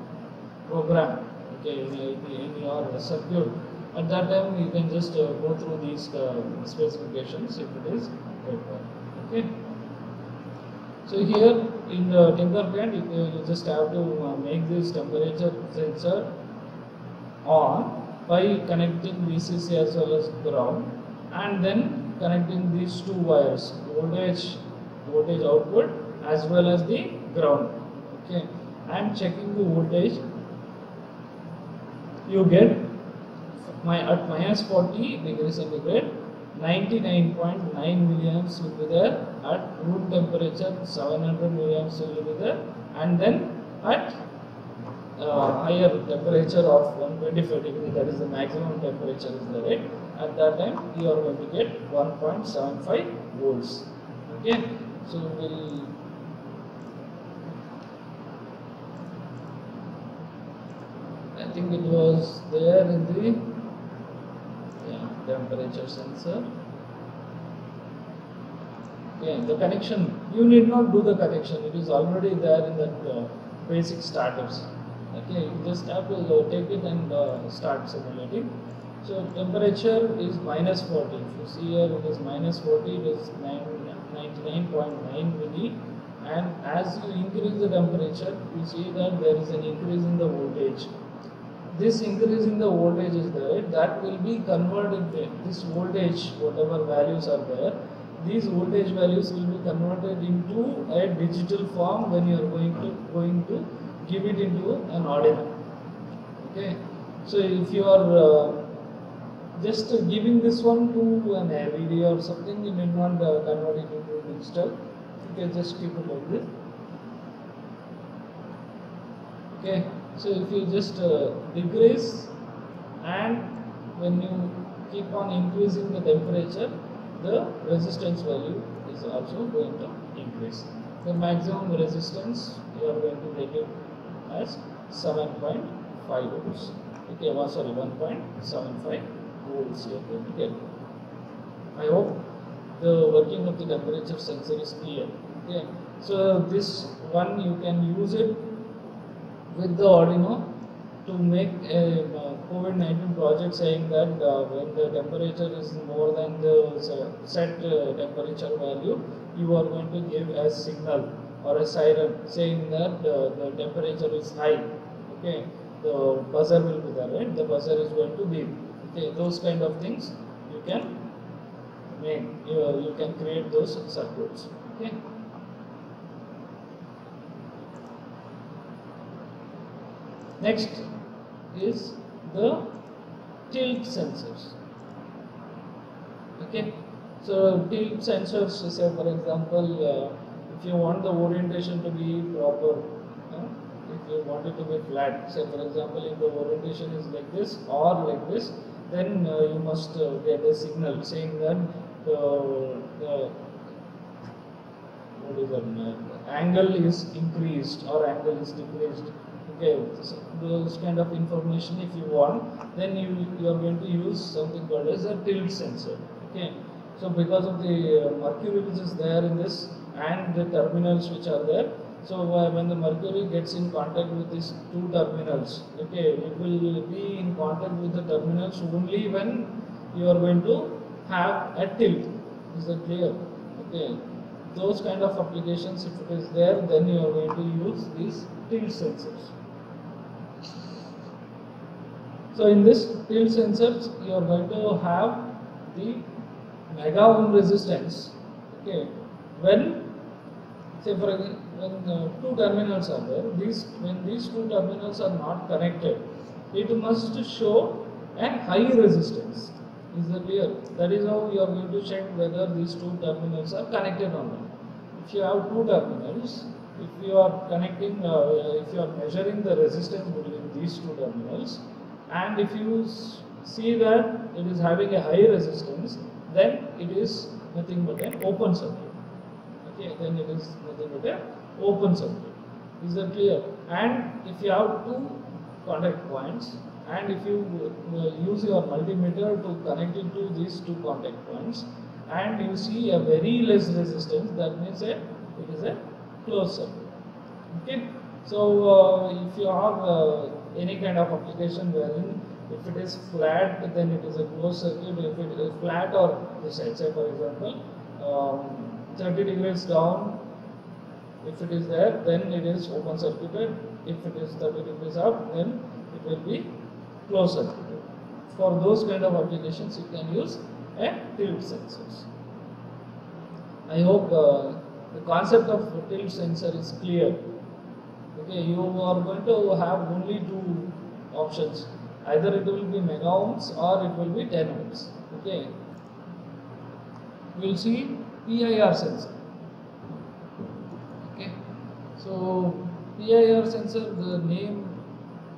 program, okay, in, circuit, at that time you can just uh, go through these uh, specifications if it is required. Okay. So here in the Tinkercad, you, you just have to uh, make this temperature sensor on by connecting VCC as well as ground and then connecting these two wires, voltage, voltage output as well as the ground. Okay, and checking the voltage, you get my at minus 40 degree centigrade 99.9 milliamps will be there at room temperature 700 milliamps will be there and then at uh, higher temperature of 125 degree that is the maximum temperature is the rate at that time you are going to get 1.75 volts. Okay? So we'll I think it was there in the yeah, temperature sensor yeah, the connection, you need not do the connection, it is already there in that uh, basic starters. Okay, you just have to uh, take it and uh, start simulating. So temperature is minus 40. If you see here it is minus 40, it is 99.9 milli. And as you increase the temperature, you see that there is an increase in the voltage. This increase in the voltage is there, that will be converted, this voltage, whatever values are there, these voltage values will be converted into a digital form when you are going to going to give it into an Arduino. Okay, so if you are uh, just giving this one to an LED or something, you need not uh, convert it into digital. You can just keep it like this. Okay, so if you just uh, decrease and when you keep on increasing the temperature, the resistance value is also going to increase. The maximum resistance you are going to take it as 7.5 volts. Okay, well, sorry, 1.75 volts you are going to get. I hope the working of the temperature sensor is clear. Okay, so this one you can use it with the Arduino to make a uh, COVID-19 project saying that uh, when the temperature is more than the set uh, temperature value, you are going to give a signal or a siren saying that uh, the temperature is high. Okay, the buzzer will be there, right? The buzzer is going to beep. Okay, those kind of things you can make. You, you can create those circuits. Okay. Next is the tilt sensors. Okay, so tilt sensors, say for example, uh, if you want the orientation to be proper, uh, if you want it to be flat, say for example, if the orientation is like this or like this, then uh, you must uh, get a signal saying that the, the what is uh, angle is increased or angle is decreased so those kind of information if you want then you you are going to use something called as a tilt sensor. Okay so because of the uh, mercury which is there in this and the terminals which are there so uh, when the mercury gets in contact with these two terminals okay it will be in contact with the terminals only when you are going to have a tilt. Is that clear? Okay those kind of applications if it is there then you are going to use these tilt sensors so in this tilt sensors, you are going to have the mega ohm resistance. Okay, when say for when two terminals are there, these when these two terminals are not connected, it must show a high resistance. Is that clear? That is how you are going to check whether these two terminals are connected or not. If you have two terminals, if you are connecting, uh, if you are measuring the resistance between these two terminals, and if you see that it is having a high resistance then it is nothing but an open circuit. Okay then it is nothing but an open circuit. Is that clear? And if you have two contact points and if you uh, use your multimeter to connect it to these two contact points and you see a very less resistance that means a, it is a closed circuit. Okay? So uh, if you have uh, any kind of application wherein if it is flat then it is a closed circuit. If it is flat or this side say for example um, 30 degrees down if it is there then it is open circuited. If it is 30 degrees up then it will be closed circuited. For those kind of applications you can use a tilt sensors. I hope uh, the concept of tilt sensor is clear okay you are going to have only two options. Either it will be mega ohms or it will be 10 ohms. Okay. We will see PIR sensor. Okay. So PIR sensor, the name,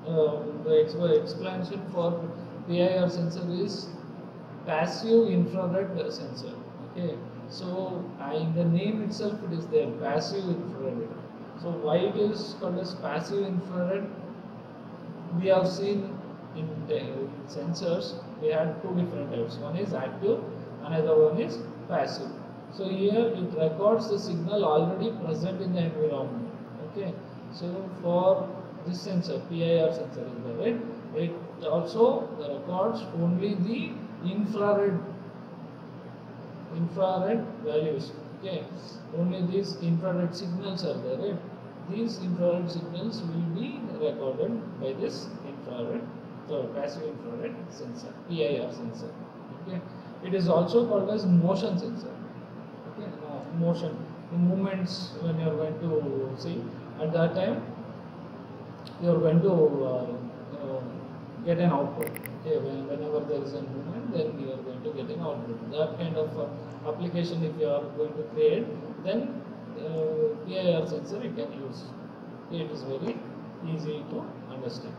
uh, the explanation for PIR sensor is passive infrared sensor. Okay, so in the name itself it is there passive infrared. So white is called as passive infrared? We have seen in, the, sensors we had two different types. One is active, another one is passive. So here it records the signal already present in the environment. Okay, so for this sensor, PIR sensor is there, right? It also records only the infrared infrared values. Okay, only these infrared signals are there. Right? These infrared signals will be recorded by this infrared, the passive infrared sensor, PIR sensor. Okay, it is also called as motion sensor. Okay, uh, motion, the movements when you are going to see at that time you are going to uh, uh, get an output. Okay, when, whenever there is a movement, then you are to get an output. That kind of uh, application, if you are going to create, then uh, PIR sensor you can use. It is very easy to understand.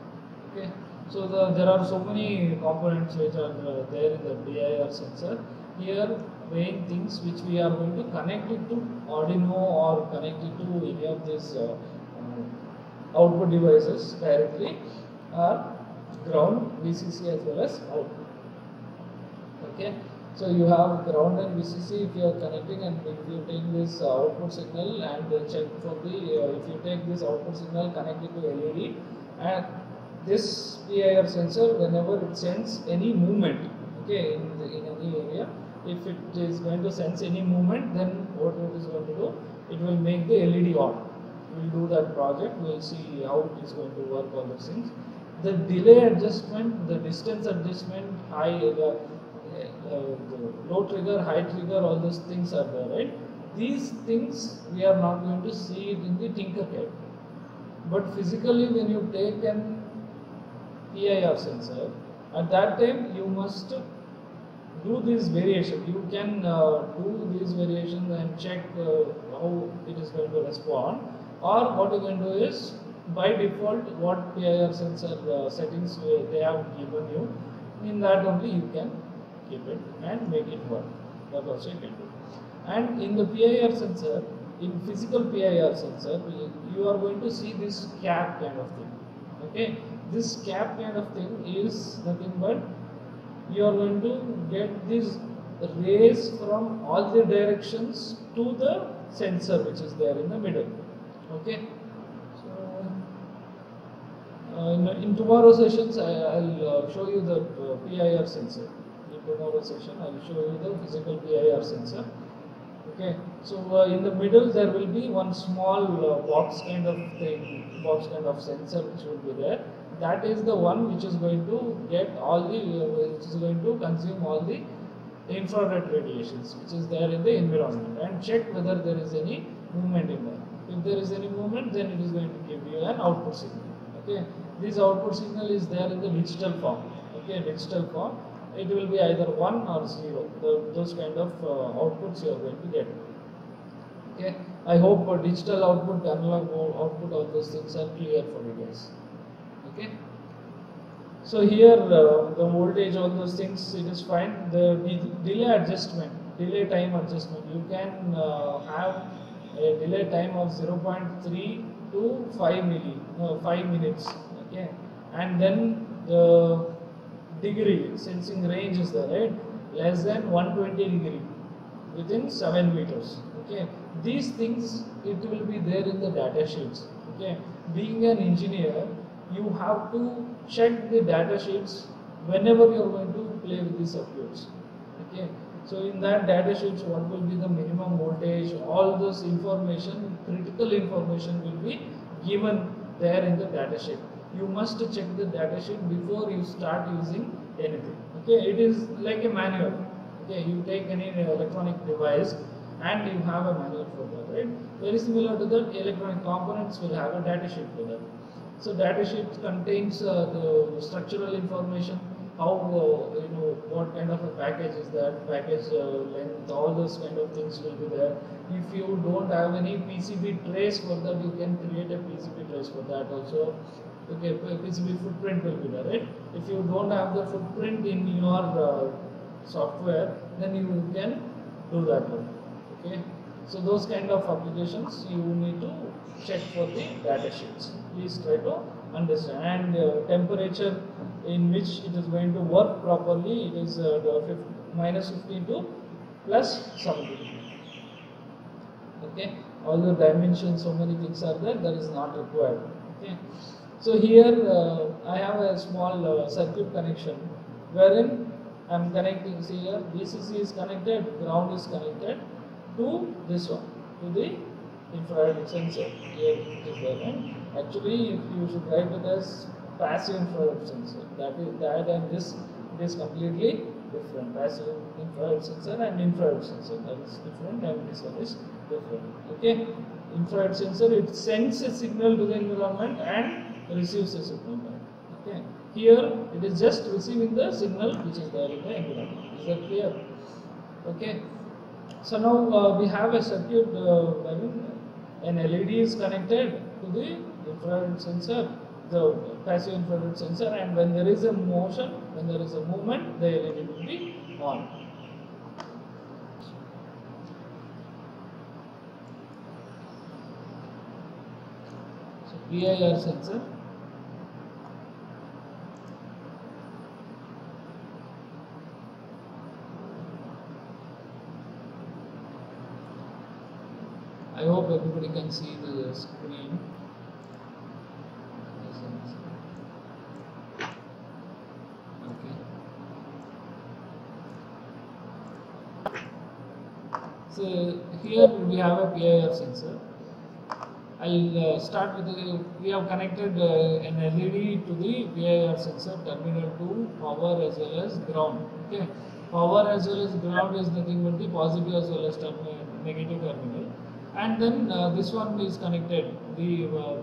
Okay, so the, there are so many components which are uh, there in the PIR sensor. Here, main things which we are going to connect it to Arduino or connect it to any of these uh, uh, output devices directly are ground, VCC as well as output. Okay, so you have ground and VCC if you are connecting and if you take this output signal and check for the uh, if you take this output signal connect it to LED and this PIR sensor whenever it sends any movement okay in, the, in any area if it is going to sense any movement then what it is going to do? It will make the LED on. We'll do that project. We'll see how it is going to work all those things. The delay adjustment the distance adjustment high uh, low trigger high trigger all those things are there right? These things we are not going to see it in the tinkercad but physically when you take an PIR sensor at that time you must do this variation. You can uh, do these variations and check uh, how it is going to respond. Or what you can do is by default what PIR sensor uh, settings they have given you in that only you can keep it and make it work. That also you can do. And in the PIR sensor in physical PIR sensor you- are going to see this cap kind of thing. Okay? This cap kind of thing is nothing but you are going to get these rays from all the directions to the sensor which is there in the middle. Okay? So uh, in, in tomorrow sessions I, i'll uh, show you the uh, pir sensor tomorrow session i'll show you the physical pir sensor. Okay so uh, in the middle there will be one small uh, box kind of thing box kind of sensor which will be there. That is the one which is going to get all the uh, which is going to consume all the infrared radiations which is there in the environment and check whether there is any movement in there. If there is any movement then it is going to give you an output signal. Okay this output signal is there in the digital form. Okay digital form it will be either 1 or 0 the, those kind of uh, outputs you are going to get. Okay. I hope uh, digital output analog output all those things are clear for you guys. Okay. So here uh, the voltage all those things it is fine. The de- delay adjustment delay time adjustment. You can uh, have a delay time of 0.3 to 5 milli no 5 minutes. Okay. And then the degree sensing range is there right? Less than 120 degree within 7 meters okay? These things it will be there in the data sheets okay? Being an engineer you have to check the data sheets whenever you are going to play with the circuits okay? So in that data sheets what will be the minimum voltage? All those information critical information will be given there in the data sheet you must check the data sheet before you start using anything okay? It is like a manual okay? You take any electronic device and you have a manual for that right? Very similar to that electronic components will have a data sheet for that. So data sheet contains uh, the structural information how uh, you know what kind of a package is that package uh, length all those kind of things will be there. If you don't have any pcb trace for that you can create a pcb trace for that also okay pcb footprint will be there right? If you don't have the footprint in your uh, software then you can do that one okay? So those kind of applications you need to check for the data sheets. Please try to understand. And uh, temperature in which it is going to work properly it is uh, the minus 15 to plus 70 okay? All the dimensions so many things are there that is not required okay so here uh, i have a small uh, circuit connection wherein i'm connecting. See here vcc is connected ground is connected to this one to the infrared sensor. Here and actually if you should write it as passive infrared sensor that is that and this it is completely different. Passive infrared sensor and infrared sensor that is different and this one is different okay? Infrared sensor it sends a signal to the environment and receives a signal back. Okay. Here it is just receiving the signal which is there in the is that clear? Okay. So now uh, we have a circuit uh, I mean, an LED is connected to the infrared sensor the passive infrared sensor and when there is a motion when there is a movement the LED will be on so PIR sensor I hope everybody can see the screen. Okay. So here we have a PIR sensor. I'll uh, start with the, we have connected uh, an LED to the PIR sensor terminal to power as well as ground. Okay, power as well as ground is nothing but the positive as well as terminal, negative terminal, and then uh, this one is connected. The uh,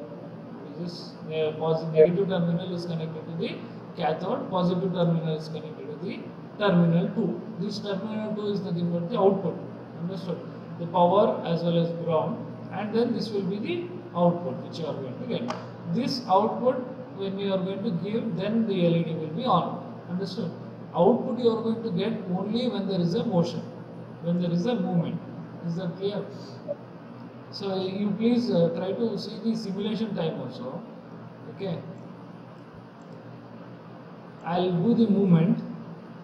this uh, positive negative terminal is connected to the cathode, positive terminal is connected to the terminal 2. This terminal 2 is nothing but the output. Understood? The power as well as ground and then this will be the output which you are going to get. This output when you are going to give then the LED will be on. Understood? Output you are going to get only when there is a motion, when there is a movement. Is that clear? So you please uh, try to see the simulation time also. Okay. I'll do the movement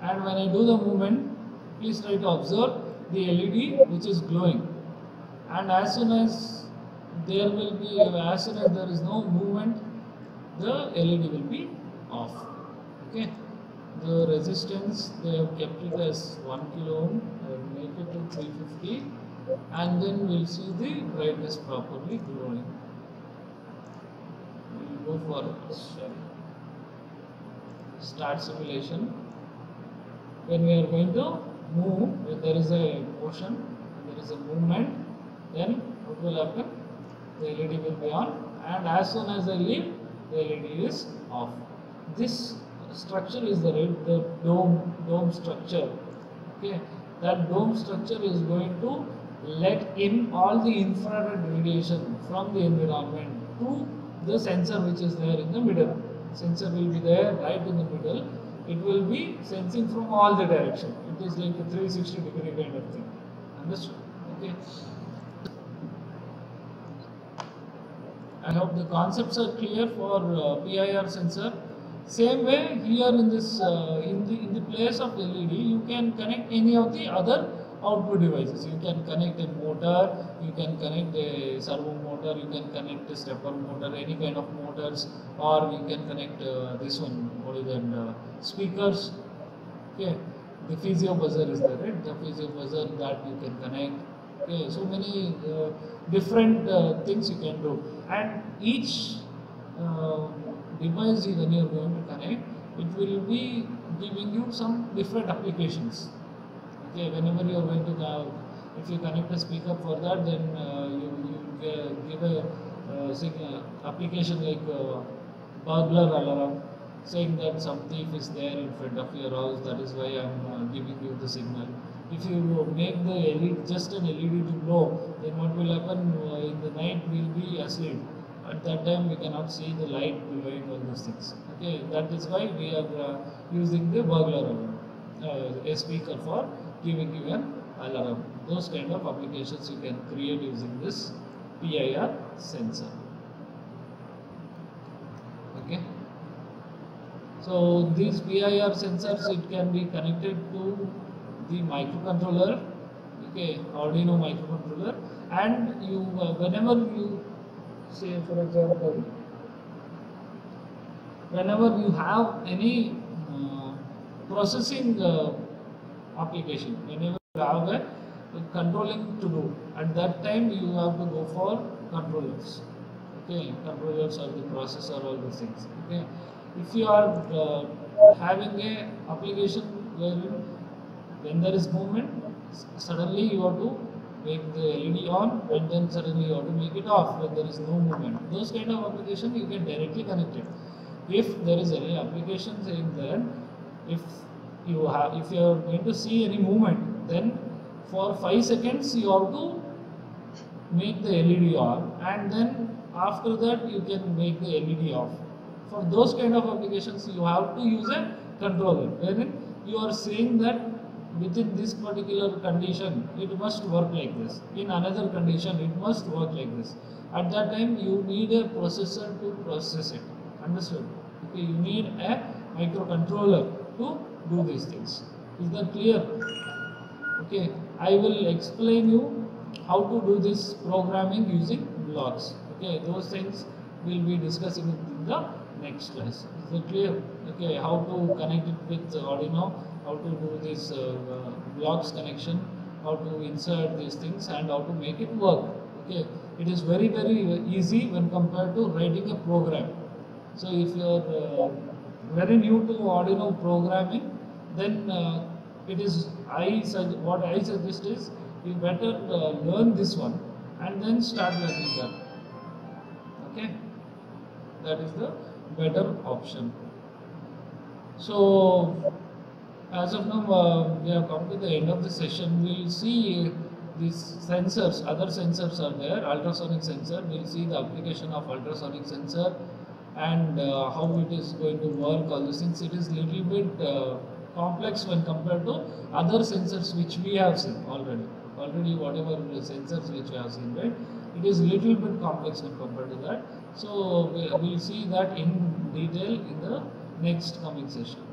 and when I do the movement, please try to observe the LED which is glowing and as soon as there will be as soon as there is no movement the LED will be off. Okay? The resistance they have kept it as 1 kilo ohm I made it to 350 and then we'll see the brightness properly glowing. We'll go for start simulation. When we are going to move when there is a motion when there is a movement then what will happen? The LED will be on and as soon as I leave the LED is off. This structure is the red the dome dome structure. Okay? That dome structure is going to let in all the infrared radiation from the environment to the sensor which is there in the middle. Sensor will be there right in the middle. It will be sensing from all the direction. It is like a 360 degree kind of thing. Understood? Okay I hope the concepts are clear for uh, PIR sensor. Same way here in this uh, in the in the place of LED, you can connect any of the other output devices. You can connect a motor, you can connect a servo motor, you can connect a stepper motor, any kind of motors, or you can connect uh, this one. What is that? Uh, speakers. Okay, the piezo buzzer is there, right? The piezo buzzer that you can connect. Okay, so many uh, different uh, things you can do, and each uh, device when you are going to connect, it will be giving you some different applications. Okay, whenever you are going to have, if you connect a speaker for that, then uh, you you give a uh, signal application like uh, burglar alarm. saying that some thief is there in front of your house that is why i'm uh, giving you the signal if you make the LED just an LED to glow then what will happen uh, in the night we'll be asleep. At that time we cannot see the light glowing all those things. Okay that is why we are uh, using the burglar uh, a speaker for giving you an alarm. Those kind of applications you can create using this PIR sensor. Okay. So these PIR sensors it can be connected to the microcontroller okay Arduino microcontroller and you uh, whenever you say for example whenever you have any uh, processing uh, application whenever you have a, controlling to do at that time you have to go for controllers okay controllers or the processor all these things okay. If you are uh, having a application where when there is movement suddenly you have to make the LED on and then suddenly you have to make it off when there is no movement. Those kind of application you can directly connect it if there is any application saying that if you have if you are going to see any movement then for 5 seconds you have to make the LED on and then after that you can make the LED off. For those kind of applications you have to use a controller. Wherein you are saying that within this particular condition it must work like this. In another condition it must work like this. At that time you need a processor to process it. Understood? Okay you need a microcontroller to do these things. Is that clear? Okay i will explain you how to do this programming using blocks. Okay those things we'll be discussing in the next class. Is that clear? Okay how to connect it with arduino how to do this uh, uh, blocks connection how to insert these things and how to make it work okay it is very very easy when compared to writing a program so if you are uh, very new to Arduino programming, then uh, it is I what I suggest is you better uh, learn this one and then start learning that. Okay, that is the better option. So as of now, uh, we have come to the end of the session. We'll see these sensors, other sensors are there, ultrasonic sensor. We'll see the application of ultrasonic sensor and uh, how it is going to work. All these things. It is little bit uh, complex when compared to other sensors which we have seen already. Already, whatever sensors which we have seen, right? It is little bit complex when compared to that. So we will see that in detail in the next coming session.